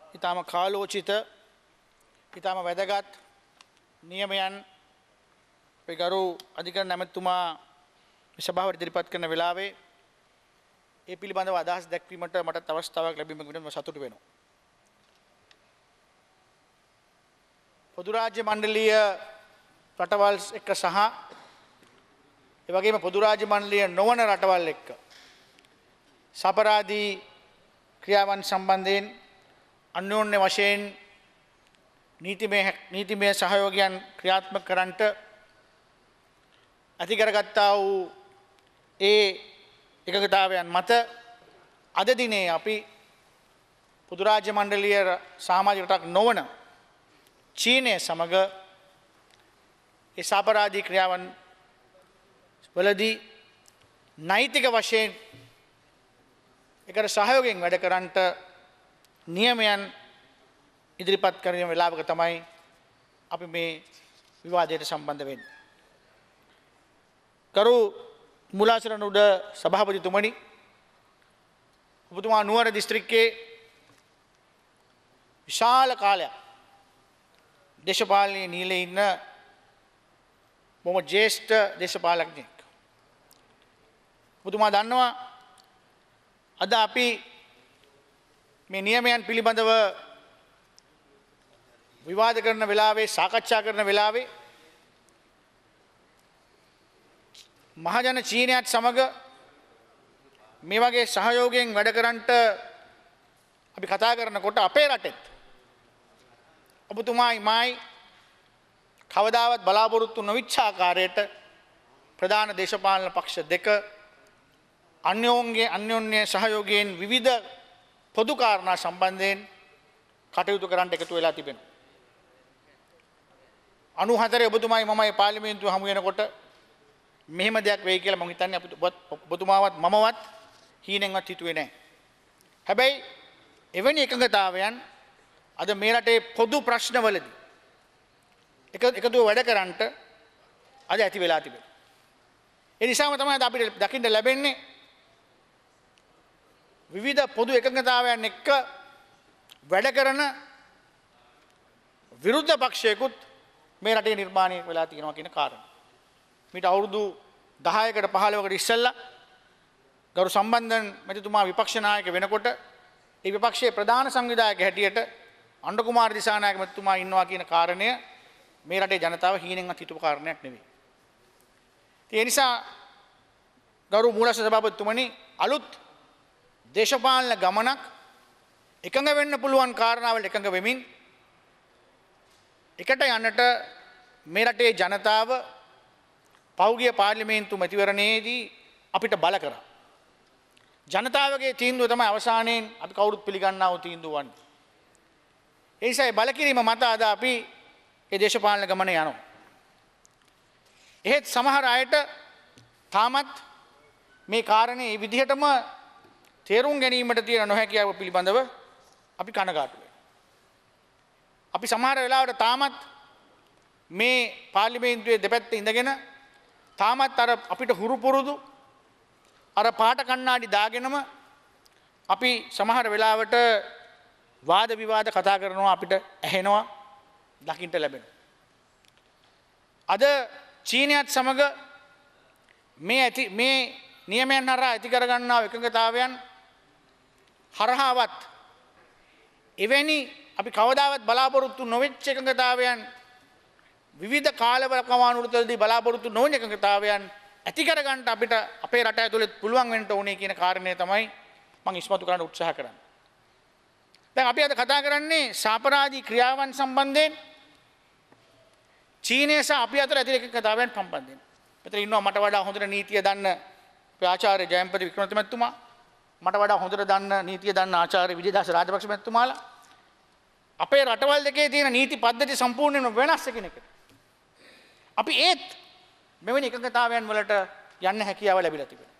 ඉතාම කාලෝචිත ඉතාම වැදගත් නියමයන් අපේ ගරු අධිකර නැමැත්තුමා සභාවට ඉදිරිපත් කරන වෙලාවේ ඒ පිළිබඳව අදහස් දැක්වීමට මට අවස්ථාවක් ලැබීම විට සතුට වෙනවා. පොදුරාජ්‍ය මණ්ඩලීය රටවල් එක සහ එවගේම පොදුරාජ්‍ය මණ්ඩලීය නොවන රටවල් එක්ක. සපරාදී ක්‍රියාවන් සම්බන්ධයෙන් අන්‍යෝන්‍ය වශයෙන් නීතිමය සහයෝගයන් ක්‍රියාත්ම කරන්ට ඇතිකරගත්තා වූ ඒ එකගතාවයන් මත අද දිනේ අපි පුදුරාජ්‍ය මණ්ඩලිය සාමාජිකටක් නොවන චීනය සමඟ ඒ සාපරාධී ක්‍රියාවන් වලදී නෛතික වශයෙන් එකට සහයෝගෙන් වැඩ කරන්ට නියමයන් ඉදිරිපත් කරන වෙලාවක තමයි අපි මේ විවාදයට සම්බන්ධ වෙන්න. කරු මුලාසරන උඩ සභාපතිතුමනි ඔබතුමා නුවර දිස්ත්‍රික්කේ විශාල කාලයක් දේශපාලනය නීල ඉන්න බොම ජේෂ්ඨ දේශපාලක්ඥයෙක්. ඔබතුමා දන්නවා අද අපි මේ නියමයන් පිළිබඳව විවාද කරන වෙලාවේ සාකච්ඡා කරන වෙලාවේ මහජන චීනයත් සමඟ මේ වගේ සහයෝගයෙන් වැඩ කරන්ට අපි කතා කරනකොට අපේ රටෙත් ඔබතුමායි මයි කවදාවත් බලාපොරොත්තු නොවිච්ඡාකාරයට ප්‍රධාන දේශපාලන පක්ෂ දෙක අන්‍යෝන්ගේ අන්‍යෝන්‍ය සහයෝගයෙන් විවිධ පොදුකාරණා සම්බන්ධයෙන් කටයුතු කරන්නට එකතු වෙලා තිබෙන. අනු හතර ඔබතුමයි මමයි පාලිමේන්තුව හමුවෙනකොට මෙහෙම දෙයක් වෙයි කියලා මං හිතන්නේ අපිට ඔබතුමාවත් මමවත් හීනෙන්වත් හිතුවේ නැහැ. හැබැයි එවැනි එකඟතාවයන් අද මේ රටේ පොදු ප්‍රශ්නවලදී එක එකතුව වැඩ කරන්නට අද ඇති වෙලා තිබෙනවා. ඒ නිසාම තමයි අපිට දකින්න ලැබෙන්නේ විවිධ පොදු එකඟතාවයන් එක්ක වැඩ කරන විරුද්ධ පක්ෂයකුත් මේ රටේ නිර්මාණය වෙලා තියෙනවා කියන කාරණා. මිට අවුරුදු 10කට 15කට ඉස්සෙල්ලා ගරු සම්බන්ධන් මැතිතුමා විපක්ෂ නායක වෙනකොට ඒ විපක්ෂයේ ප්‍රධාන සංවිධායක හැටියට අණ්ඩ කුමාර දිසානායක මැතිතුමා ඉන්නවා කියන කාරණය මේ රටේ ජනතාව හීනෙන්වත් හිතපු කාරණයක් නෙවෙයි. ඒ නිසා ගරු මූලස්ස සභාපතිතුමනි අලුත් දේශපාලන ගමනක් එකඟ වෙන්න පුළුවන් කාරණාවල් එකඟ වෙමින් එකට යන්නට මේ රටේ ජනතාව පෞගිය පාර්ලිමේන්තු මැතිවරණයේදී අපිට බල කරා. ජනතාවගේ තීන්දුව තමයි අවසානයෙන් අපි කවුරුත් පිළිගන්නාව තීන්දුව වන්නේ. ඒ නිසා බලකිරීම මත අද අපි ඒ දේශපාලන ගමන යනවා. එහෙත් සමහර අයට තාමත් මේ කාරණේ ඒ විදිහටම තේරුම් ගැනීමට තියෙන නොහැකියාව පිළිබඳව අපි කනගාටු වෙනවා. අපි සමහර වෙලාවට තාමත් මේ පාර්ලිමේන්තුවේ දෙපැත්තේ ඉඳගෙන තාමත් අර අපිට හුරු පුරුදු අර පාට කණ්ණාඩි දාගෙනම අපි සමහර වෙලාවට වාද විවාද කතා කරනවා අපිට ඇහෙනවා දකිින්ට ලැබෙන. අද චීනයත් සමඟ මේ ඇති මේ නියමයන් හරා ඇති කරගන්නාව එකඟතාවයන් හරහාවත් එවැනි අපි කවදාවත් බලාපොරොත්තු නොවෙච්ච එකඟතාවයන් විධ කාලවකමානුරතලදී බලාපොරොත්තු නොවන එකඟතාවයන් ඇතිකරගන්ට අපිට අපේ රට ඇතුළෙත් පුළුවන් වෙන්ට ඕනේ කියන කාරණය තමයි මං ඉස්මතු කරන්න උත්සාහ කරන්න. දැන් අපි අද කතා කරන්නේ සාපරාධී ක්‍රියාවන් සම්බන්ධයෙන් චීනය සහ අපි අතර ඇති එකඟතාවයන් සම්බන්ධයෙන්. මෙතන ඉන්නවා මට වඩා හොඳට නීතිය දන්න ආචාර්ය ජයම්පති වික්‍රමතුමා මට වඩා හොඳට දන්න නීතිය දන්න ආචාර්ය විජේදාස රාජපක්ෂ මැතිතුමාලා අපේ රටවල් දෙකේ තියෙන නීති පද්ධති සම්පූර්ණයෙන්ම වෙනස් කෙනෙක්. අපි ඒත් මෙවැනි එකඟතාවයන් වලට යන්න හැකියාව ලැබිලා තිබෙනවා.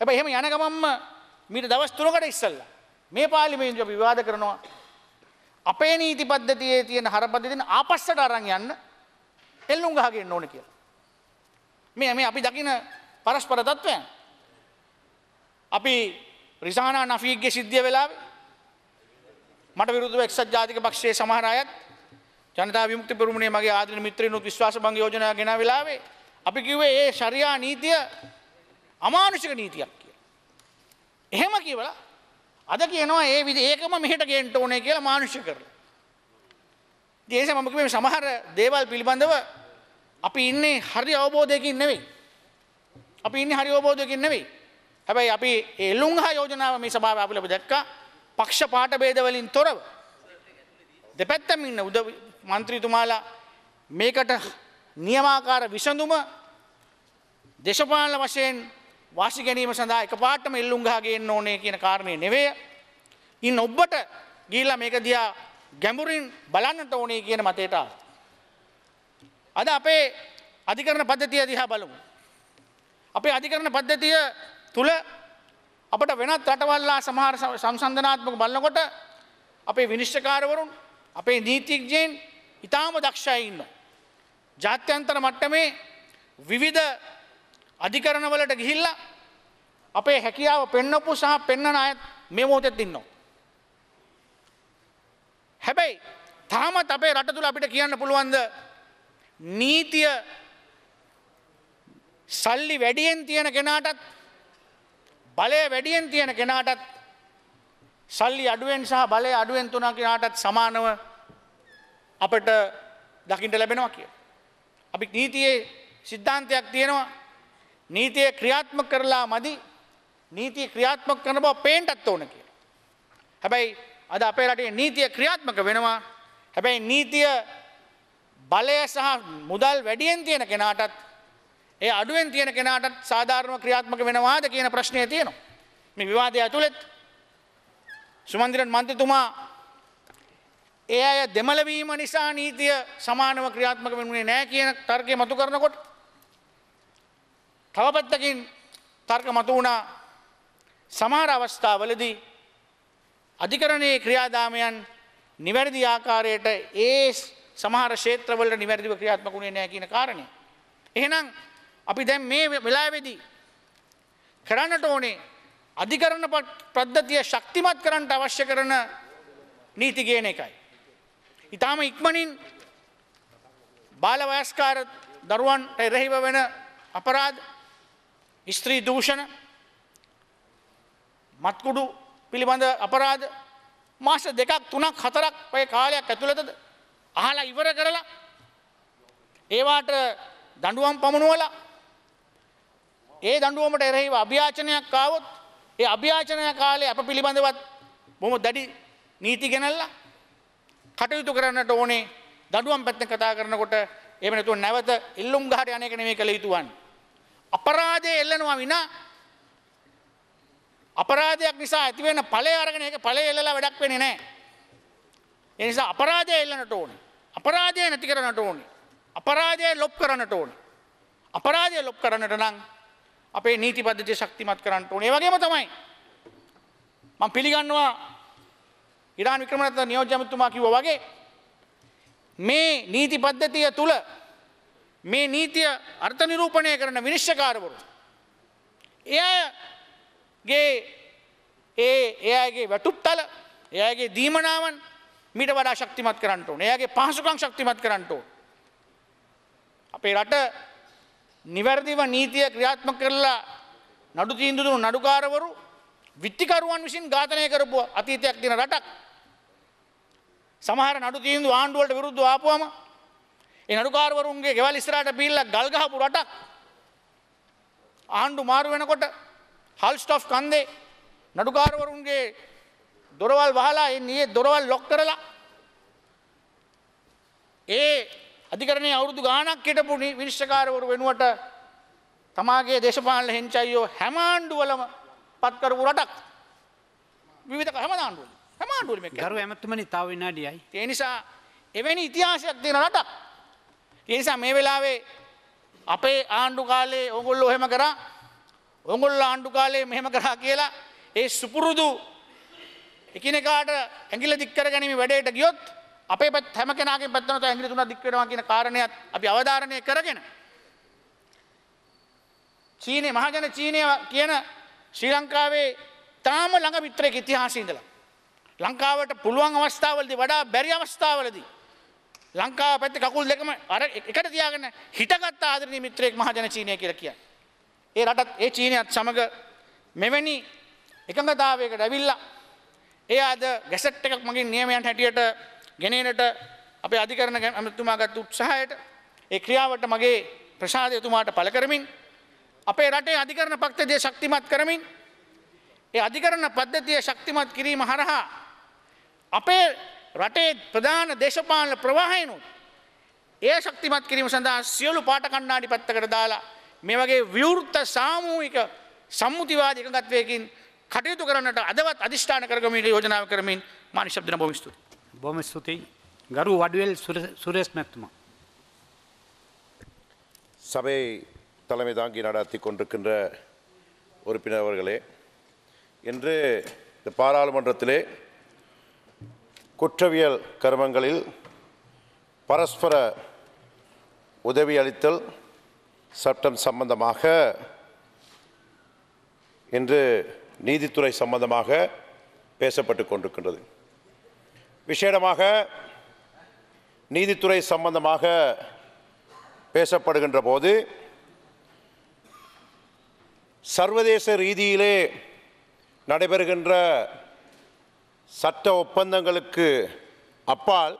හැබැයි එහෙම යන ගමන්ම මීට දවස් තුනකට ඉස්සෙල්ලා මේ පාර්ලිමේන්තුව අපි විවාද කරනවා අපේ නීති පද්ධතියේ තියෙන හරපද්ධතියෙන් ආපස්සට අරන් යන්න එල්ලුම් ගහගෙන ඕන කියලා. මේ මේ අපි දකින පරස්පර තත්ත්වයන්. අපි රිසානා නෆීක්ගේ සිද්ධිය වෙලාවේ මට විරුද්ධව එක්සත් ජාතික පක්ෂයේ සමහර අයත් ජනතා විමුක්ති පෙරමුණේ මගේ ආදරණීය මිත්‍රයිනුත් විශ්වාස භංග යෝජනා ගෙන වෙලාවේ අපි කිව්වේ ඒ ශරියා නීතිය අමානුෂික නීතියක් කියලා. එහෙම කියවලා අද කියනවා ඒ විදි ඒකම මෙහෙට ගේන්ට ඕනේ කියලා මානුෂ්‍ය කරලා. දේශ මම කිව්වේ සමහර දේවල් පිළිබඳව අපි ඉන්නේ හරි අවබෝධයකින් නෙවෙයි. අපි ඉන්නේ හරි අවබෝධයකින් නෙවෙයි. හැබැයි අපි ඒ ලුංහා යෝජනාව මේ සභාවේ අපි ලබ දැක්කා පක්ෂපාත ભેද වලින් තොරව දෙපැත්තම ඉන්න උද മന്ത്രിතුමාලා මේකට නියමාකාර විසඳුම දේශපාලන වශයෙන් වාසි ගැනීම සඳහා එකපාරටම එල්ලුම් ගහ ගේන්න ඕනේ කියන කාරණේ නෙවෙයි. ඉන් ඔබට ගිහිල්ලා මේක දිහා ගැඹුරින් බලන්නට ඕනේ කියන මතයට ආවා. අද අපේ අධිකරණ පද්ධතිය දිහා බලමු. අපේ අධිකරණ පද්ධතිය තුළ අපට වෙනත් රටවල්ලා සමහර සංසන්ධනාත්මක බලන්නකොට අපේ විනිශ්චකාරවරුන් අපේ නීතිඥයෙන් ඉතාම දක්ෂයි ඉන්න. ජාත්‍යන්තර මට්ටමේ විවිධ අධිකරණවලට ගිහිල්ලා අපේ හැකියාව පෙන්නපු සහ පෙන්න්නන අයත් මේ මෝතෙත් ඉන්නවා. හැබැයි තාමත් අපේ රට තුළ අපිට කියන්න පුළුවන්ද නීතිය සල්ලි වැඩියෙන් තියෙන කෙනාටත් බලය වැඩියෙන් තියෙන කෙනාටත් සල්ලි අඩුවෙන් සහ බලය අඩුවෙන් තුනා කෙනාටත් සමානව අපට දකිින්ට ලැබෙනවා කිය. අපි නීතියේ සිද්ධාන්තයක් තියෙනවා නීතිය ක්‍රියාත්ම කරලා මදි නීතිය ක්‍රියාත්මක කරන බව පේන්ටත් ඕන කිය. හැබැයි අද අපේ රටේ නීතිය ක්‍රියාත්මක වෙනවා හැබැයි නීතිය බලය සහ මුදල් වැඩියෙන් තියෙන කෙනාටත් ඒ අඩුවෙන් තියෙන කෙනාටත් සාධාරණ ක්‍රියාත්මක වෙනවාද කියන ප්‍රශ්නය තියෙනවා. මේ විවාදය ඇතුළෙත් සුමන්දිරන් මන්ත්‍රතුමා ඒ අය දෙමලවීම නිසා නීතිය සමානව ක්‍රියාත්මක වෙනුනේ නෑ කියන තර්කය මතු කරනකොට තවපත්තකින් තර්ක මතු වුණා සමහර අවස්ථාවලදී අධිකරණයේ ක්‍රියාදාමයන් නිවැරදි ආකාරයට ඒ සමහර ක්ෂේත්‍රවලට නිවැරදිව ක්‍රියාත්මක වුණේ නැහැ කියන කාරණේ. එහෙනම් අපි දැන් මේ වෙලාවේදී කරන්නට ඕනේ අධිකරණ පද්ධතිය ශක්තිමත් කරන්නට අවශ්‍ය කරන නීති කියන එකයි. ඊටාම ඉක්මනින් බාල වයස්කාර දරුවන්ට එරෙහිව වෙන අපරාධ ස්ත්‍රී දූෂණ මත්කුඩු පිළිබඳ අපරාධ මාස දෙකක් තුනක් හතරක් ඔය කාලයක් ඇතුළතද අහලා ඉවර කරලා ඒවාට දඬුවම් පමුණුවලා ඒ දඬුවමට එරෙහිව අභ්‍යාචනයක් ආවොත් ඒ අභ්‍යාචනය කාලේ අප පිළිබඳවත් බොහොම දැඩි නීති ගෙනල්ලා කටයුතු කරන්නට ඕනේ දඩුවම් පැත්තෙන් කතා කරනකොට එහෙම නැතුව නැවත ඉල්ලුම් ගහට යන එක නෙමෙයි කළ යුතු වන්නේ. අපරාධය එල්ලනවා විනා අපරාධයක් නිසා ඇතිවෙන ඵලය අරගෙන ඒක ඵලය එල්ලලා වැඩක් වෙන්නේ නැහැ. ඒ නිසා අපරාධය එල්ලන්නට ඕනේ. අපරාධය නැති කරන්නට ඕනේ. අපරාධය ලොප් කරන්නට ඕනේ. අපරාධය ලොප් කරන්නට නම් අපේ නීති පද්ධතිය ශක්තිමත් කරන්නට ඕනේ. ඒ වගේම තමයි මම පිළිගන්නවා ඉරාන් වික්‍රමරත්න නියෝජ්‍ය ඇමතිතුමා කිව්වා වගේ මේ නීති පද්ධතිය තුල මේ නීතිය අර්ථ නිරූපණය කරන විනිශ්චයකාරවරු එයාගේ ඒ එයාගේ වැටුප්තල එයාගේ දීමනාවන් මීට වඩා ශක්තිමත් කරන්න ඕන. එයාගේ පහසුකම් ශක්තිමත් කරන්න ඕන. අපේ රට නිවැරදිව නීතිය ක්‍රියාත්මක කරලා නඩු තීන්දුව දුණු නඩුකාරවරු විත්තිකරුවන් විසින් ඝාතනය කරපු අතීතයක් තියෙන රටක්. සමහර නඩු තීන්දුව ආණ්ඩුවලට විරුද්ධව ආපුවම ඒ නඩුකාරවරුන්ගේ ගෙවල් ඉස්සරහට බීල්ලා ගල් ගහපු රටක්. ආණ්ඩු මාරු වෙනකොට හල් ස්ටොෆ් කන්දේ නඩුකාරවරුන්ගේ දොරවල් වහලා එන්නේ දොරවල් ලොක් කරලා ඒ අධිකරණය අවුරුදු ගානක් හිටපු විනිශ්චකාරවරු වෙනුවට තමාගේ දේශපාලන හෙංචයියෝ හැම ආණ්ඩුවලම පත්කරපු රටක් විවිධ හැම ආණ්ඩුවල හැම ආණ්ඩුවලම ගරු ඇමතුමනි තව විනාඩියයි. ඒ නිසා එවැනි ඉතිහාසයක් තියෙන රටක්. ඒ නිසා මේ වෙලාවේ අපේ ආණ්ඩු කාලේ ඔගොල්ලෝ එහෙම කරා ඔගොල්ලෝ ආණ්ඩු කාලේ මෙහෙම කරා කියලා ඒ සුපුරුදු එකිනෙකාට ඇඟිල්ල දික් කරගැනීමේ වැඩේට ගියොත් අපේ පැත් හැම කෙනාගේ පැත්තම තව ඇඟිලි තුනක් දික් වෙනවා කියන කාරණයත් අපි අවධාරණය කරගෙන චීනය මහජන චීනය කියන ශ්‍රී ලංකාවේ තාම ළඟ මිත්‍රයක ඉතිහාසය ඉඳලා. ලංකාවට පුළුවන් අවස්ථාවලදී වඩා බැරි අවස්ථාවලදී ලංකාව පැත්ත කකුල් දෙකම අර එකට තියාගෙන හිටගත් ආදරණීය මිත්‍රයෙක් මහජන චීනය කියලා කියන්නේ. ඒ රටත් ඒ චීනයත් සමග මෙවැනි එකඟතාවයකට ඇවිල්ලා ඒ අද ගැසට් එකක් මගින් නියමයන් හැටියට ගෙනනට අපේ අධිකරණ ඇමතුමා ගත් උත්සාහයට ඒ ක්‍රියාවට මගේ ප්‍රසාධයතුමාට පල කරමින් අපේ රටේ අධිකරණ පක්තදය ශක්තිමත් කරමින් ඒ අධිකරණ පද්ධතිය ශක්තිමත් කිරීම හරහා අපේ රටේ ප්‍රධාන දේශපාලන ප්‍රවාහයනුත් ඒ ශක්තිමත් කිරීම සඳහා සියලු පාට කණ්ඩාඩි පත්තකට දාලා මේ වගේ විවෘත්ත සාමූහික සම්මුතිවාද එකගත්වයකින් කටයුතු කරන්නට අදවත් අධිෂ්ඨාන කරගමීට යෝජනාව කරමින් මානිශබ්දන බොමිස්තු. බොහොම ස්තුතියි. ගරු වඩුවෙල් සුර- සුරේෂ් මැතිතුමා. சபை தலைமை தாங்கி நடாத்தி கொண்டிருக்கின்ற உறுப்பினர் அவர்களே இன்று இந்த பாராளுமன்றத்திலே குற்றவியல் கர்மங்களில் பரஸ்பர உதவி அளித்தல் சட்டம் சம்பந்தமாக இன்று நீதித்துறை சம்பந்தமாக பேசப்பட்டு கொண்டிருக்கின்றது. விசேடமாக நீதித்துறை சம்பந்தமாக பேசப்படுகின்ற போது சர்வதேச ரீதியிலே நடைபெறுகின்ற சட்ட ஒப்பந்தங்களுக்கு அப்பால்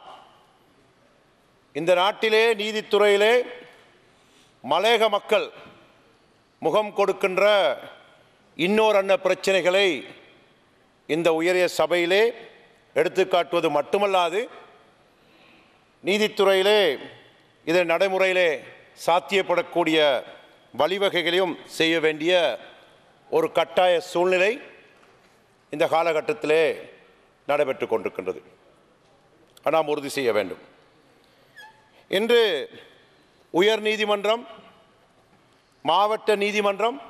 இந்த நாட்டிலே நீதித்துறையிலே மலையக மக்கள் முகம் கொடுக்கின்ற இன்னொரு அன்ன பிரச்சனைகளை இந்த உயரிய சபையிலே எடுத்துக்காட்டுவது மட்டுமல்லாது நீதித்துறையிலே இதை நடைமுறையிலே சாத்தியப்படக்கூடிய வழிவகைகளையும் செய்ய வேண்டிய ஒரு கட்டாய சூழ்நிலை இந்த காலகட்டத்திலே நடைபெற்று கொண்டிருக்கின்றது. நாம் உறுதி செய்ய வேண்டும். இன்று உயர் நீதிமன்றம் மாவட்ட நீதிமன்றம்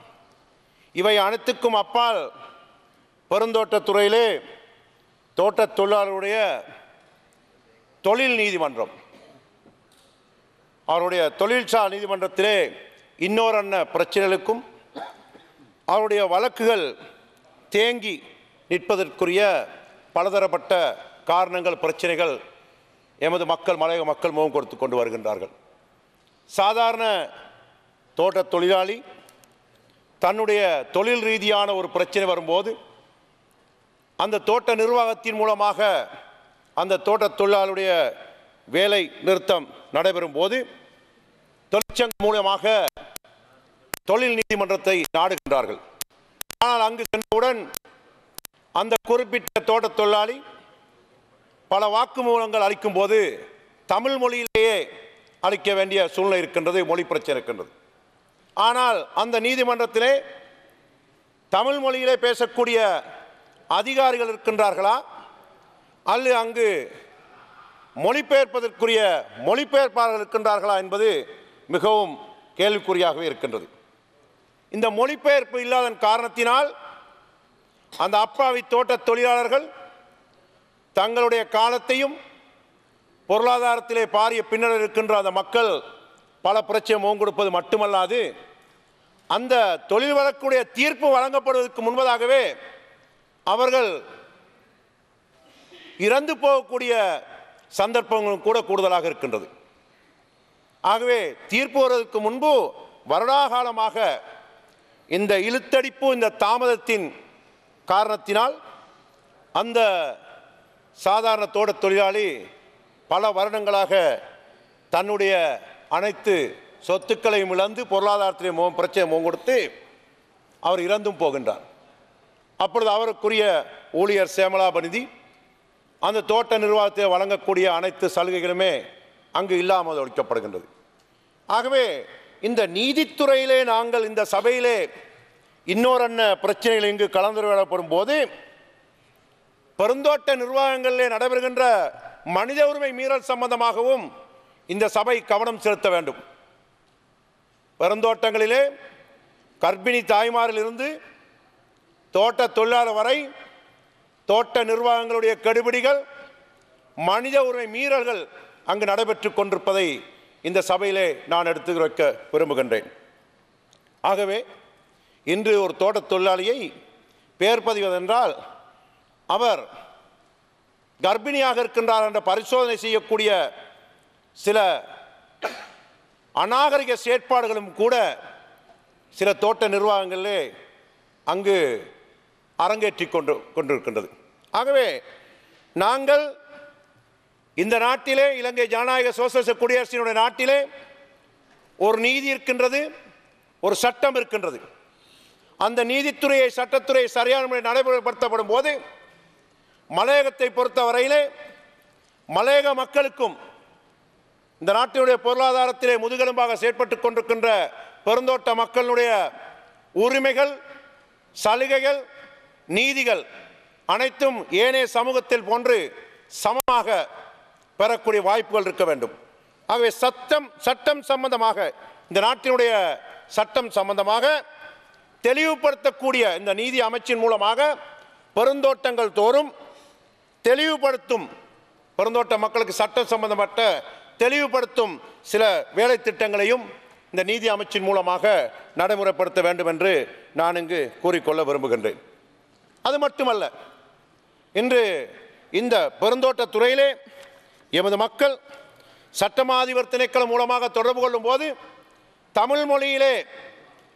இவை அனைத்துக்கும் அப்பால் பெருந்தோட்டத்துறையிலே தோட்டத் தொழிலாளருடைய தொழில் நீதிமன்றம். அவருடைய தொழிற்சாலை நீதிமன்றத்திலே இன்னொரு அன்ன பிரச்சனைகளுக்கும் அவருடைய வழக்குகள் தேங்கி நிற்பதற்குரிய பலதரப்பட்ட காரணங்கள் பிரச்சனைகள் எமது மக்கள் மலையக மக்கள் முகம் கொடுத்து கொண்டு வருகின்றார்கள். சாதாரண தோட்ட தொழிலாளி தன்னுடைய தொழில் ரீதியான ஒரு பிரச்சனை வரும்போது அந்த தோட்ட நிர்வாகத்தின் மூலமாக அந்த தோட்ட தொழிலாளருடைய வேலை நிறுத்தம் நடைபெறும் போது தொழிற்சங்கம் மூலமாக தொழில் நீதிமன்றத்தை நாடுகின்றார்கள். ஆனால் அங்கு சென்றவுடன் அந்த குறிப்பிட்ட தோட்ட தொழிலாளி பல வாக்குமூலங்கள் அளிக்கும் போது தமிழ் மொழியிலேயே அளிக்க வேண்டிய சூழ்நிலை இருக்கின்றது மொழி பிரச்சனை இருக்கின்றது. ஆனால் அந்த நீதிமன்றத்திலே தமிழ் மொழியிலே பேசக்கூடிய அதிகாரிகள் இருக்கின்றார்களா? அல்லது அங்கு மொழிபெயர்ப்பதற்குரிய மொழிபெயர்ப்பாளர்கள் இருக்கின்றார்களா என்பது மிகவும் கேள்விக்குறியாகவே இருக்கின்றது. இந்த மொழிபெயர்ப்பு இல்லாத காரணத்தினால் அந்த அப்பாவி தோட்ட தொழிலாளர்கள் தங்களுடைய காலத்தையும் பொருளாதாரத்திலே பாரிய பின்னர் இருக்கின்ற அந்த மக்கள் பல பிரச்சனை முகம் கொடுப்பது மட்டுமல்லாது அந்த தொழில் வழக்குடைய தீர்ப்பு வழங்கப்படுவதற்கு முன்பதாகவே அவர்கள் இறந்து போகக்கூடிய சந்தர்ப்பங்களும் கூட கூடுதலாக இருக்கின்றது. ஆகவே தீர்ப்பு வருவதற்கு முன்பு வருடாகாலமாக இந்த இழுத்தடிப்பு இந்த தாமதத்தின் காரணத்தினால் அந்த சாதாரண தோட்ட தொழிலாளி பல வருடங்களாக தன்னுடைய அனைத்து சொத்துக்களையும் இழந்து பொருளாதாரத்திலே முகம் பிரச்சனை முகம் கொடுத்து அவர் இறந்தும் போகின்றார். அப்பொழுது அவருக்குரிய ஊழியர் சேமலாபநிதி அந்த தோட்ட நிர்வாகத்தை வழங்கக்கூடிய அனைத்து சலுகைகளுமே அங்கு இல்லாமல் ஒழிக்கப்படுகின்றது. ஆகவே இந்த நீதித்துறையிலே நாங்கள் இந்த சபையிலே இன்னொரு என்ன பிரச்சனைகள் இங்கு கலந்துரையாடப்படும் போது பெருந்தோட்ட நிர்வாகங்களிலே நடைபெறுகின்ற மனித உரிமை மீறல் சம்பந்தமாகவும் இந்த சபை கவனம் செலுத்த வேண்டும். பெருந்தோட்டங்களிலே கர்ப்பிணி தாய்மாரிலிருந்து தோட்ட தொழிலாளர் வரை தோட்ட நிர்வாகங்களுடைய கெடுபிடிகள் மனித உரிமை மீறல்கள் அங்கு நடைபெற்று கொண்டிருப்பதை இந்த சபையிலே நான் எடுத்து வைக்க விரும்புகின்றேன். ஆகவே இன்று ஒரு தோட்ட தொழிலாளியை பெயர் பதிவதென்றால் அவர் கர்ப்பிணியாக இருக்கின்றார் என்ற பரிசோதனை செய்யக்கூடிய சில அநாகரிக செயற்பாடுகளும் கூட சில தோட்ட நிர்வாகங்களிலே அங்கு அரங்கேற்றி கொண்டு கொண்டிருக்கின்றது. ஆகவே நாங்கள் இந்த நாட்டிலே இலங்கை ஜனநாயக சோசலிச குடியரசினுடைய நாட்டிலே ஒரு நீதி இருக்கின்றது ஒரு சட்டம் இருக்கின்றது. அந்த நீதித்துறையை சட்டத்துறை சரியான முறையில் நடைமுறைப்படுத்தப்படும் போது மலையகத்தை பொறுத்தவரையிலே மலையக மக்களுக்கும் இந்த நாட்டினுடைய பொருளாதாரத்திலே முதுகெலும்பாக செயற்பட்டு கொண்டிருக்கின்ற பெருந்தோட்ட மக்களுடைய உரிமைகள் சலுகைகள் நீதிகள் அனைத்தும் ஏனைய சமூகத்தில் போன்று சமமாக பெறக்கூடிய வாய்ப்புகள் இருக்க வேண்டும். ஆகவே சட்டம் சட்டம் சம்பந்தமாக இந்த நாட்டினுடைய சட்டம் சம்பந்தமாக தெளிவுபடுத்தக்கூடிய இந்த நீதி அமைச்சின் மூலமாக பெருந்தோட்டங்கள் தோறும் தெளிவுபடுத்தும் பெருந்தோட்ட மக்களுக்கு சட்டம் சம்பந்தப்பட்ட தெளிவுபடுத்தும் சில வேலை திட்டங்களையும் இந்த நீதி அமைச்சின் மூலமாக நடைமுறைப்படுத்த வேண்டும் என்று நான் இங்கு கூறிக்கொள்ள விரும்புகின்றேன். அது மட்டுமல்ல இன்று இந்த பெருந்தோட்ட துறையிலே எமது மக்கள் சட்டமாதிபர் திணைக்களம் மூலமாக தொடர்பு கொள்ளும் போது தமிழ் மொழியிலே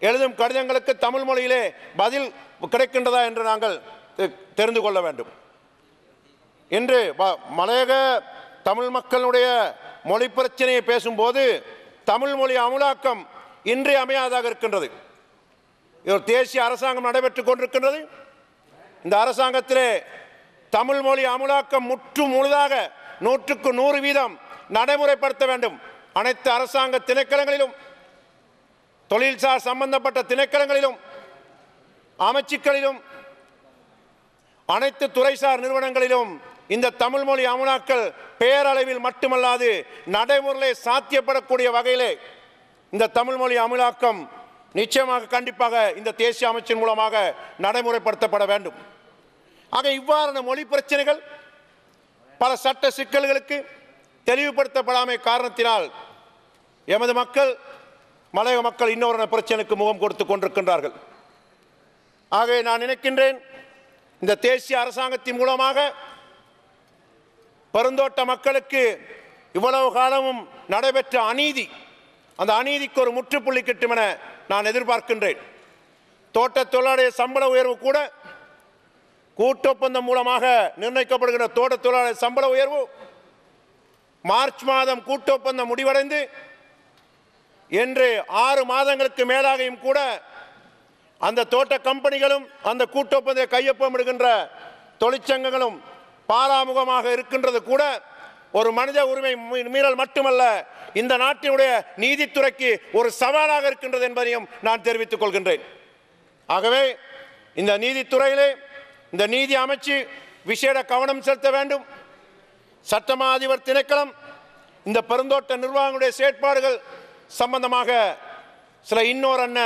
எழுதும் கடிதங்களுக்கு தமிழ் மொழியிலே பதில் கிடைக்கின்றதா என்று நாங்கள் தெ- தெரிந்து கொள்ள வேண்டும். இன்று வ- மலையக தமிழ் மக்களுடைய மொழி பிரச்சனையை பேசும்போது தமிழ் மொழி அமுலாக்கம் இன்றி அமையாதாக இருக்கின்றது. ஒரு தேசிய அரசாங்கம் நடைபெற்றுக் கொண்டிருக்கின்றது. இந்த அரசாங்கத்திலே தமிழ் மொழி அமுலாக்கம் முற்று முழுதாக நூற்றுக்கு நூறு வீதம் நடைமுறைப்படுத்த வேண்டும். அனைத்து அரசாங்க திணைக்களங்களிலும் தொழில்சார் சம்பந்தப்பட்ட திணைக்களங்களிலும் அமைச்சுக்களிலும் அனைத்து துறைசார் நிறுவனங்களிலும் இந்த தமிழ் மொழி அமுனாக்கள் பேரளவில் மட்டுமல்லாது நடைமுறையிலே சாத்தியப்படக்கூடிய வகையிலே இந்த தமிழ் மொழி அமுலாக்கம் நிச்சயமாக கண்டிப்பாக இந்த தேசிய அமைச்சின் மூலமாக நடைமுறைப்படுத்தப்பட வேண்டும். ஆக இவ்வாறான மொழி பிரச்சனைகள் பல சட்ட சிக்கல்களுக்கு தெளிவுபடுத்தப்படாமை காரணத்தினால் எமது மக்கள் மலையக மக்கள் இன்னொரு பிரச்சனைக்கு முகம் கொடுத்து கொண்டிருக்கின்றார்கள். ஆகவே நான் நினைக்கின்றேன் இந்த தேசிய அரசாங்கத்தின் மூலமாக பெருந்தோட்ட மக்களுக்கு இவ்வளவு காலமும் நடைபெற்ற அநீதி அந்த அநீதிக்கு ஒரு முற்றுப்புள்ளி கிட்டும் என நான் எதிர்பார்க்கின்றேன். தோட்ட தொழிலாளர் சம்பள உயர்வு கூட கூட்டொப்பந்தம் மூலமாக நிர்ணயிக்கப்படுகிற தோட்ட தொழிலாளர் சம்பள உயர்வு மார்ச் மாதம் கூட்டொப்பந்தம் முடிவடைந்து என்று ஆறு மாதங்களுக்கு மேலாகையும் கூட அந்த தோட்ட கம்பெனிகளும் அந்த கூட்டொப்பந்த கையொப்பமிடுகின்ற தொழிற்சங்கங்களும் பாராமுகமாக இருக்கின்றது கூட ஒரு மனித உரிமை மீ- மீறல் மட்டுமல்ல இந்த நாட்டினுடைய நீதித்துறைக்கு ஒரு சவாலாக இருக்கின்றது என்பதையும் நான் தெரிவித்துக் கொள்கின்றேன். ஆகவே இந்த நீதித்துறையிலே இந்த நீதி அமைச்சு விசேட கவனம் செலுத்த வேண்டும். சட்டமா அதிபர் திணைக்களம் இந்த பெருந்தோட்ட நிர்வாகங்களுடைய செயற்பாடுகள் சம்பந்தமாக சில இன்னொரு அண்ண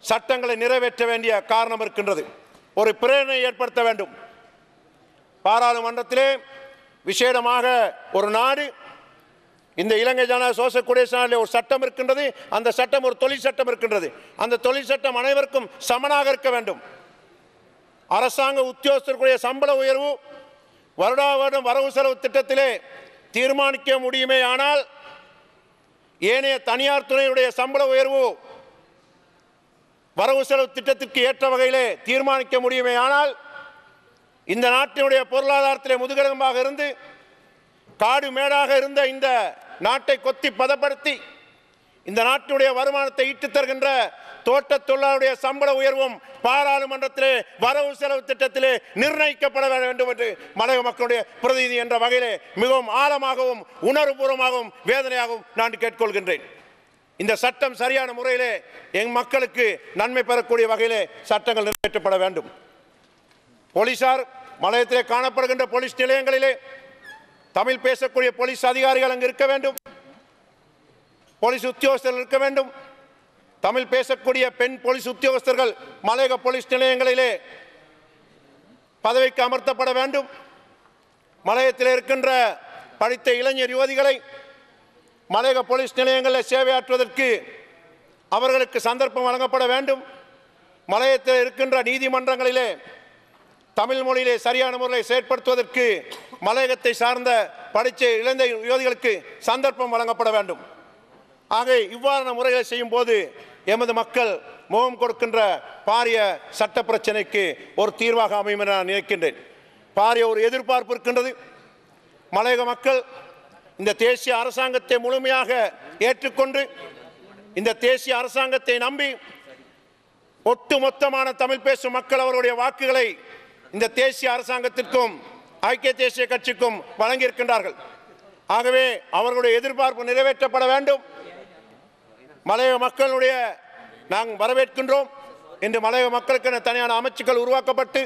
சட்டங்களை நிறைவேற்ற வேண்டிய காரணம் இருக்கின்றது. ஒரு பிரேரணை ஏற்படுத்த வேண்டும். பாராளுமன்றத்திலே விசேடமாக ஒரு நாடு இந்த இலங்கை ஜன சோச குடியரசு ஒரு சட்டம் இருக்கின்றது அந்த சட்டம் ஒரு தொழில் சட்டம் இருக்கின்றது. அந்த தொழில் சட்டம் அனைவருக்கும் சமனாக இருக்க வேண்டும். அரசாங்க உத்தியோகத்திற்குரிய சம்பள உயர்வு வருடா வருடம் வரவு செலவு திட்டத்திலே தீர்மானிக்க முடியுமே ஆனால் ஏனைய தனியார் துறையுடைய சம்பள உயர்வு வரவு செலவு திட்டத்திற்கு ஏற்ற வகையிலே தீர்மானிக்க முடியுமே ஆனால் இந்த நாட்டினுடைய பொருளாதாரத்திலே முதுகெலும்பாக இருந்து காடு மேடாக இருந்த இந்த நாட்டை கொத்தி பதப்படுத்தி இந்த நாட்டினுடைய வருமானத்தை ஈட்டுத் தருகின்ற தோட்ட தொழிலாளருடைய சம்பள உயர்வும் பாராளுமன்றத்திலே வரவு செலவு திட்டத்திலே நிர்ணயிக்கப்பட வேண்டும் என்று மலைய மக்களுடைய பிரதிநிதி என்ற வகையிலே மிகவும் ஆழமாகவும் உணர்வுபூர்வமாகவும் வேதனையாகவும் நான் கேட்டுக்கொள்கின்றேன் இந்த சட்டம் சரியான முறையிலே எங் மக்களுக்கு நன்மை பெறக்கூடிய வகையிலே சட்டங்கள் நிறைவேற்றப்பட வேண்டும். போலீசார் மலையத்திலே காணப்படுகின்ற போலீஸ் நிலையங்களிலே தமிழ் பேசக்கூடிய போலீஸ் அதிகாரிகள் அங்கு இருக்க வேண்டும். போலீஸ் உத்தியோகஸ்தர்கள் இருக்க வேண்டும். தமிழ் பேசக்கூடிய பெண் போலீஸ் உத்தியோகஸ்தர்கள் மலையக போலீஸ் நிலையங்களிலே பதவிக்கு அமர்த்தப்பட வேண்டும். மலையத்தில் இருக்கின்ற படித்த இளைஞர் யுவதிகளை மலையக போலீஸ் நிலையங்களில் சேவையாற்றுவதற்கு அவர்களுக்கு சந்தர்ப்பம் வழங்கப்பட வேண்டும். மலையத்தில் இருக்கின்ற நீதிமன்றங்களிலே தமிழ் மொழியிலே சரியான முறையில் செயற்படுத்துவதற்கு மலையகத்தை சார்ந்த படித்த இளைஞர் யுவதிகளுக்கு சந்தர்ப்பம் வழங்கப்பட வேண்டும். ஆக இவ்வாறான முறைகளை செய்யும் போது எமது மக்கள் முகம் கொடுக்கின்ற பாரிய சட்ட பிரச்சனைக்கு ஒரு தீர்வாக அமையும் என நான் நினைக்கின்றேன். பாரிய ஒரு எதிர்பார்ப்பு இருக்கின்றது. மலையக மக்கள் இந்த தேசிய அரசாங்கத்தை முழுமையாக ஏற்றுக்கொண்டு இந்த தேசிய அரசாங்கத்தை நம்பி ஒட்டுமொத்தமான தமிழ் பேசும் மக்கள் அவருடைய வாக்குகளை இந்த தேசிய அரசாங்கத்திற்கும் ஐக்கிய தேசிய கட்சிக்கும் வழங்கியிருக்கின்றார்கள். ஆகவே அவர்களுடைய எதிர்பார்ப்பு நிறைவேற்றப்பட வேண்டும். மலையக மக்களுடைய நாங்கள் வரவேற்கின்றோம். இன்று மலையக மக்களுக்கென தனியான அமைச்சுக்கள் உருவாக்கப்பட்டு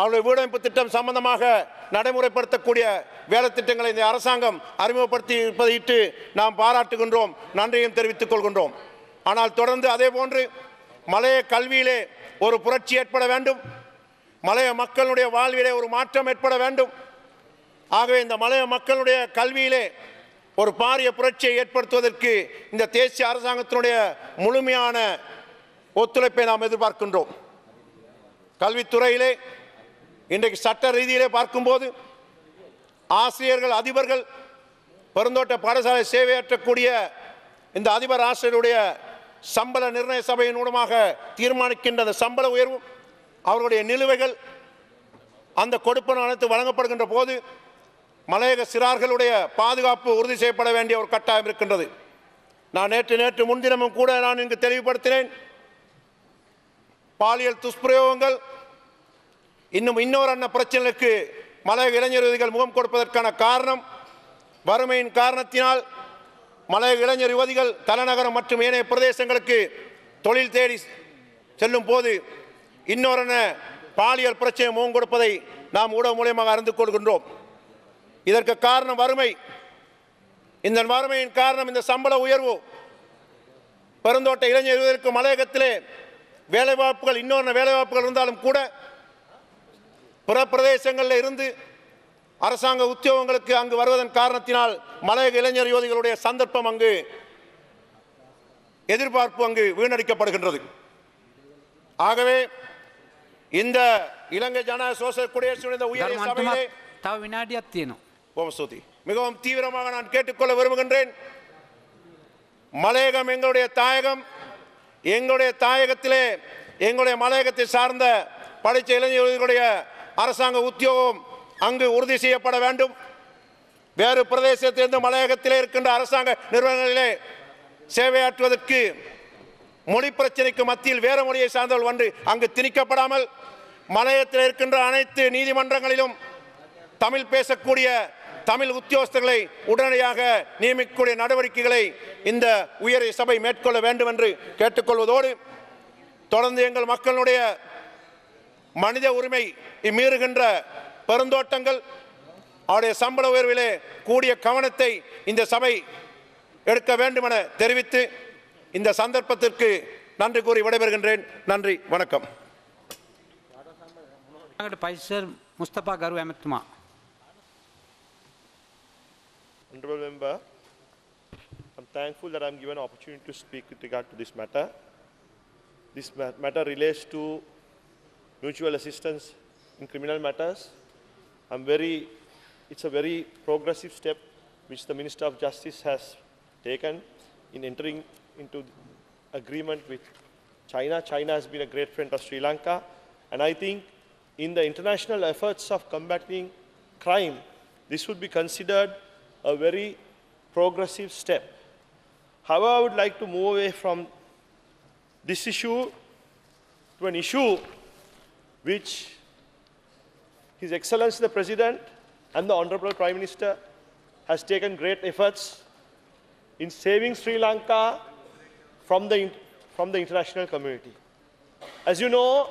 அவருடைய வீடமைப்பு திட்டம் சம்பந்தமாக நடைமுறைப்படுத்தக்கூடிய வேலை திட்டங்களை இந்த அரசாங்கம் அறிமுகப்படுத்தி இருப்பதையிட்டு நாம் பாராட்டுகின்றோம் நன்றியும் தெரிவித்துக் கொள்கின்றோம். ஆனால் தொடர்ந்து அதே போன்று மலைய கல்வியிலே ஒரு புரட்சி ஏற்பட வேண்டும். மலைய மக்களுடைய வாழ்விலே ஒரு மாற்றம் ஏற்பட வேண்டும். ஆகவே இந்த மலைய மக்களுடைய கல்வியிலே ஒரு பாரிய புரட்சியை ஏற்படுத்துவதற்கு இந்த தேசிய அரசாங்கத்தினுடைய முழுமையான ஒத்துழைப்பை நாம் எதிர்பார்க்கின்றோம். கல்வித்துறையிலே இன்றைக்கு சட்ட ரீதியிலே பார்க்கும்போது ஆசிரியர்கள் அதிபர்கள் பெருந்தோட்ட பாடசாலை சேவையாற்றக்கூடிய இந்த அதிபர் ஆசிரியருடைய சம்பள நிர்ணய சபையின் மூலமாக தீர்மானிக்கின்ற அந்த சம்பள உயர்வு அவர்களுடைய நிலுவைகள் அந்த கொடுப்பன அனைத்து வழங்கப்படுகின்ற போது மலையக சிறார்களுடைய பாதுகாப்பு உறுதி செய்யப்பட வேண்டிய ஒரு கட்டாயம் இருக்கின்றது. நான் நேற்று நேற்று முன்தினமும் கூட நான் இங்கு தெளிவுபடுத்தினேன். பாலியல் துஷ்பிரயோகங்கள் இன்னும் இன்னொரு அண்ண பிரச்சனைகளுக்கு மலையக இளைஞர் யுவதிகள் முகம் கொடுப்பதற்கான காரணம் வறுமையின் காரணத்தினால் மலையக இளைஞர் யுவதிகள் தலைநகரம் மற்றும் ஏனைய பிரதேசங்களுக்கு தொழில் தேடி செல்லும் போது இன்னொரு பாலியல் பிரச்சனை முகம் கொடுப்பதை நாம் ஊடக மூலியமாக அறிந்து கொள்கின்றோம். இதற்கு காரணம் வறுமை. இந்த வறுமையின் காரணம் இந்த சம்பள உயர்வு. பெருந்தோட்ட இளைஞர்களுக்கு மலையகத்திலே வேலைவாய்ப்புகள் இன்னொரு வேலைவாய்ப்புகள் இருந்தாலும் கூட பிற பிரதேசங்களில் இருந்து அரசாங்க உத்தியோகங்களுக்கு அங்கு வருவதன் காரணத்தினால் மலையக இளைஞர் யோதிகளுடைய சந்தர்ப்பம் அங்கு எதிர்பார்ப்பு அங்கு வீணடிக்கப்படுகின்றது. ஆகவே இந்த இலங்கை ஜன சோசியல் குடியரசு உயர் விನಾಡಿ ஓமசூதி மிகவும் தீவிரமாக நான் கேட்டுக்கொள்ள விரும்புகின்றேன். மலையகம் எங்களுடைய தாயகம். எங்களுடைய தாயகத்திலே எங்களுடைய மலையகத்தை சார்ந்த படைச்ச இளைஞர்களுடைய அரசாங்க உத்தியோகம் அங்கு உறுதி செய்யப்பட வேண்டும். வேறு பிரதேசத்திலிருந்து மலையகத்திலே இருக்கின்ற அரசாங்க நிறுவனங்களிலே சேவையாற்றுவதற்கு மொழி பிரச்சனைக்கு மத்தியில் வேறு மொழியை சார்ந்தவள் ஒன்று அங்கு திணிக்கப்படாமல் மலையத்தில் இருக்கின்ற அனைத்து நீதிமன்றங்களிலும் தமிழ் பேசக்கூடிய தமிழ் உத்தியோகஸ்தர்களை உடனடியாக நியமிக்கக்கூடிய நடவடிக்கைகளை இந்த உயர் சபை மேற்கொள்ள வேண்டும் என்று கேட்டுக்கொள்வதோடு தொடர்ந்து எங்கள் மக்களுடைய மனித உரிமை மீறுகின்ற பெருந்தோட்டங்கள் அவருடைய சம்பள உயர்விலே கூடிய கவனத்தை இந்த சபை எடுக்க வேண்டுமென தெரிவித்து இந்த சந்தர்ப்பத்திற்கு நன்றி கூறி விடைபெறுகின்றேன். நன்றி வணக்கம். பைசர் முஸ்தபா கரு அமித்மா Honorable Member, I'm thankful that I'm given an opportunity to speak with regard to this matter. This matter relates to mutual assistance in criminal matters. I'm very, it's a very progressive step which the Minister of Justice has taken in entering into agreement with China. China has been a great friend of Sri Lanka, and I think in the international efforts of combating crime, this would be considered a very progressive step. However, I would like to move away from this issue to an issue which His Excellency the President and the Honorable Prime Minister has taken great efforts in saving Sri Lanka from the, from the international community. As you know,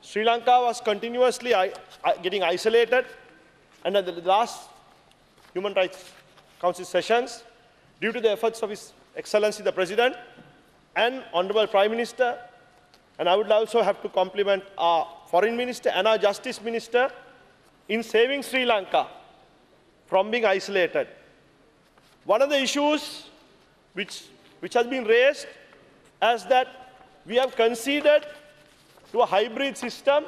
Sri Lanka was continuously getting isolated, and at the last Human Rights Council sessions, due to the efforts of His Excellency the President and Honorable Prime Minister, and I would also have to compliment our Foreign Minister and our Justice Minister in saving Sri Lanka from being isolated. One of the issues which, which has been raised is that we have conceded to a hybrid system,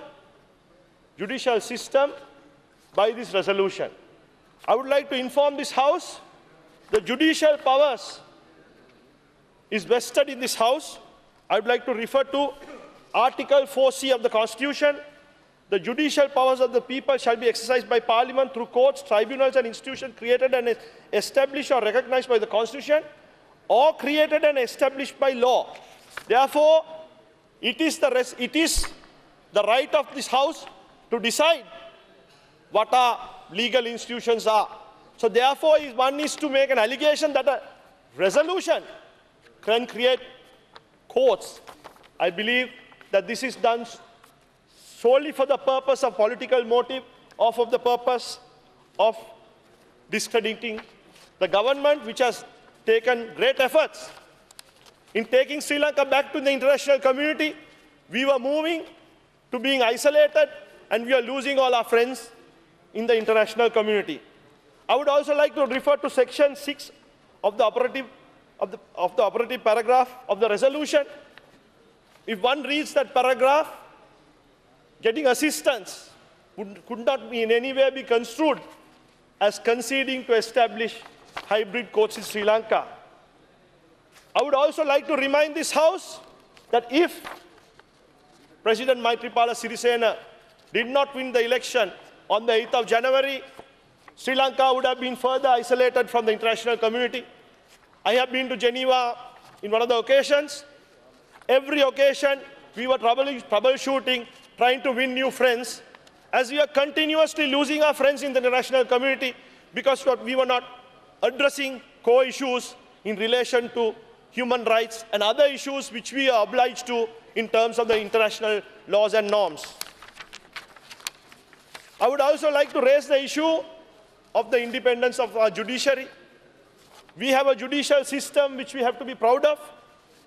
judicial system, by this resolution. I would like to inform this House the judicial powers is vested in this House. I would like to refer to Article 4C of the Constitution. The judicial powers of the people shall be exercised by Parliament through courts, tribunals, and institutions created and established or recognized by the Constitution or created and established by law. Therefore, it is the, it is the right of this House to decide what our legal institutions are. So therefore, one needs to make an allegation that a resolution can create courts, I believe that this is done solely for the purpose of political motive or for the purpose of discrediting the government, which has taken great efforts in taking Sri Lanka back to the international community. We were moving to being isolated, and we are losing all our friends in the international community. I would also like to refer to section 6 of the operative, of the, of the operative paragraph of the resolution. If one reads that paragraph, getting assistance would, could not be in any way be construed as conceding to establish hybrid courts in Sri Lanka. I would also like to remind this House that if President Maitripala Sirisena did not win the election on the 8th of January, Sri Lanka would have been further isolated from the international community. I have been to Geneva in one of the occasions. Every occasion, we were troubleshooting, trying to win new friends, as we are continuously losing our friends in the international community because we were not addressing core issues in relation to human rights and other issues which we are obliged to in terms of the international laws and norms. I would also like to raise the issue of the independence of our judiciary. We have a judicial system which we have to be proud of,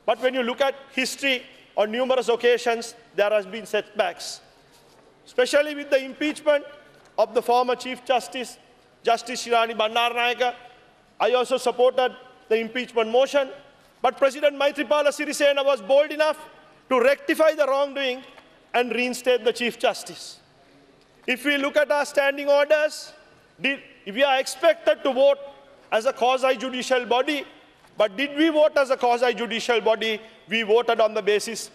but when you look at history on numerous occasions, there has been setbacks, especially with the impeachment of the former Chief Justice, Justice Shirani Bandaranaike. I also supported the impeachment motion, but President Maitripala Sirisena was bold enough to rectify the wrongdoing and reinstate the Chief Justice. If we look at our standing orders, we are expected to vote as a quasi-judicial body, but did we vote as a quasi-judicial body? We voted on the basis,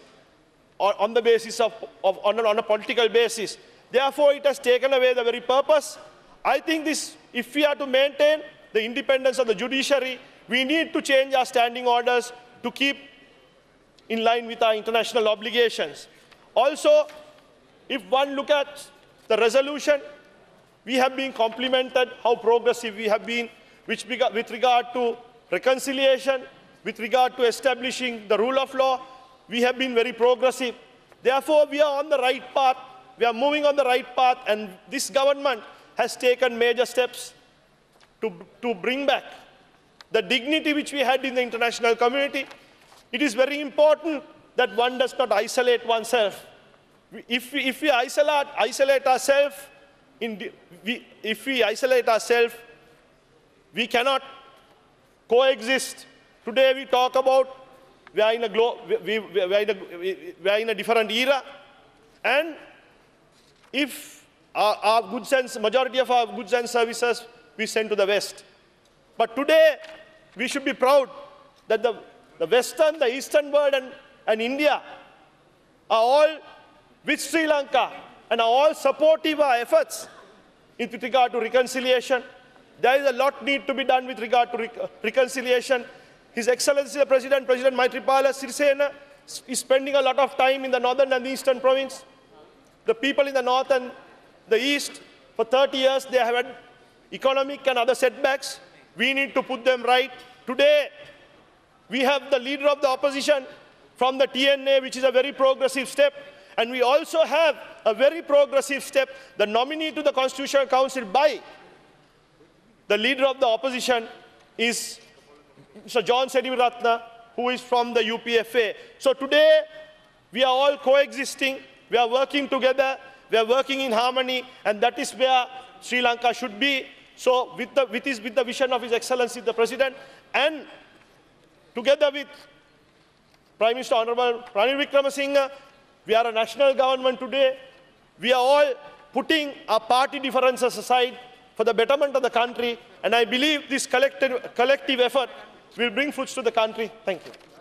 on the basis of, of on, a, on a political basis. Therefore, it has taken away the very purpose. I think this, if we are to maintain the independence of the judiciary, we need to change our standing orders to keep in line with our international obligations. Also, if one look at the resolution, we have been complimented how progressive we have been which with regard to reconciliation, with regard to establishing the rule of law. We have been very progressive. Therefore, we are on the right path. We are moving on the right path, and this government has taken major steps to, to bring back the dignity which we had in the international community. It is very important that one does not isolate oneself. If we, if we isolate, isolate ourselves, in we, if we isolate ourselves, we cannot coexist. Today we talk about we are in a, glo- we, we, we are in a, we are in a different era, and if our, our goods and majority of our goods and services we send to the West. But today, we should be proud that the, the Western, the Eastern world, and, and India are all with Sri Lanka and are all supportive our efforts in with regard to reconciliation. There is a lot need to be done with regard to rec- reconciliation. His Excellency the President, President Maitripala Sirisena, is spending a lot of time in the northern and eastern province. The people in the north and the east, for 30 years, they have had economic and other setbacks. We need to put them right. Today, We have the leader of the opposition from the TNA, which is a very progressive step. And we also have a very progressive step, the nominee to the Constitutional Council by the leader of the opposition is Mr. John Sediviratna, who is from the UPFA. So today, we are all coexisting, we are working together, we are working in harmony, and that is where Sri Lanka should be. So with the, with his, with the vision of His Excellency the President, and together with Prime Minister Honorable Ranil Wickremesinghe, we are a national government today. We are all putting our party differences aside for the betterment of the country. And I believe this collective, collective effort will bring fruits to the country. Thank you.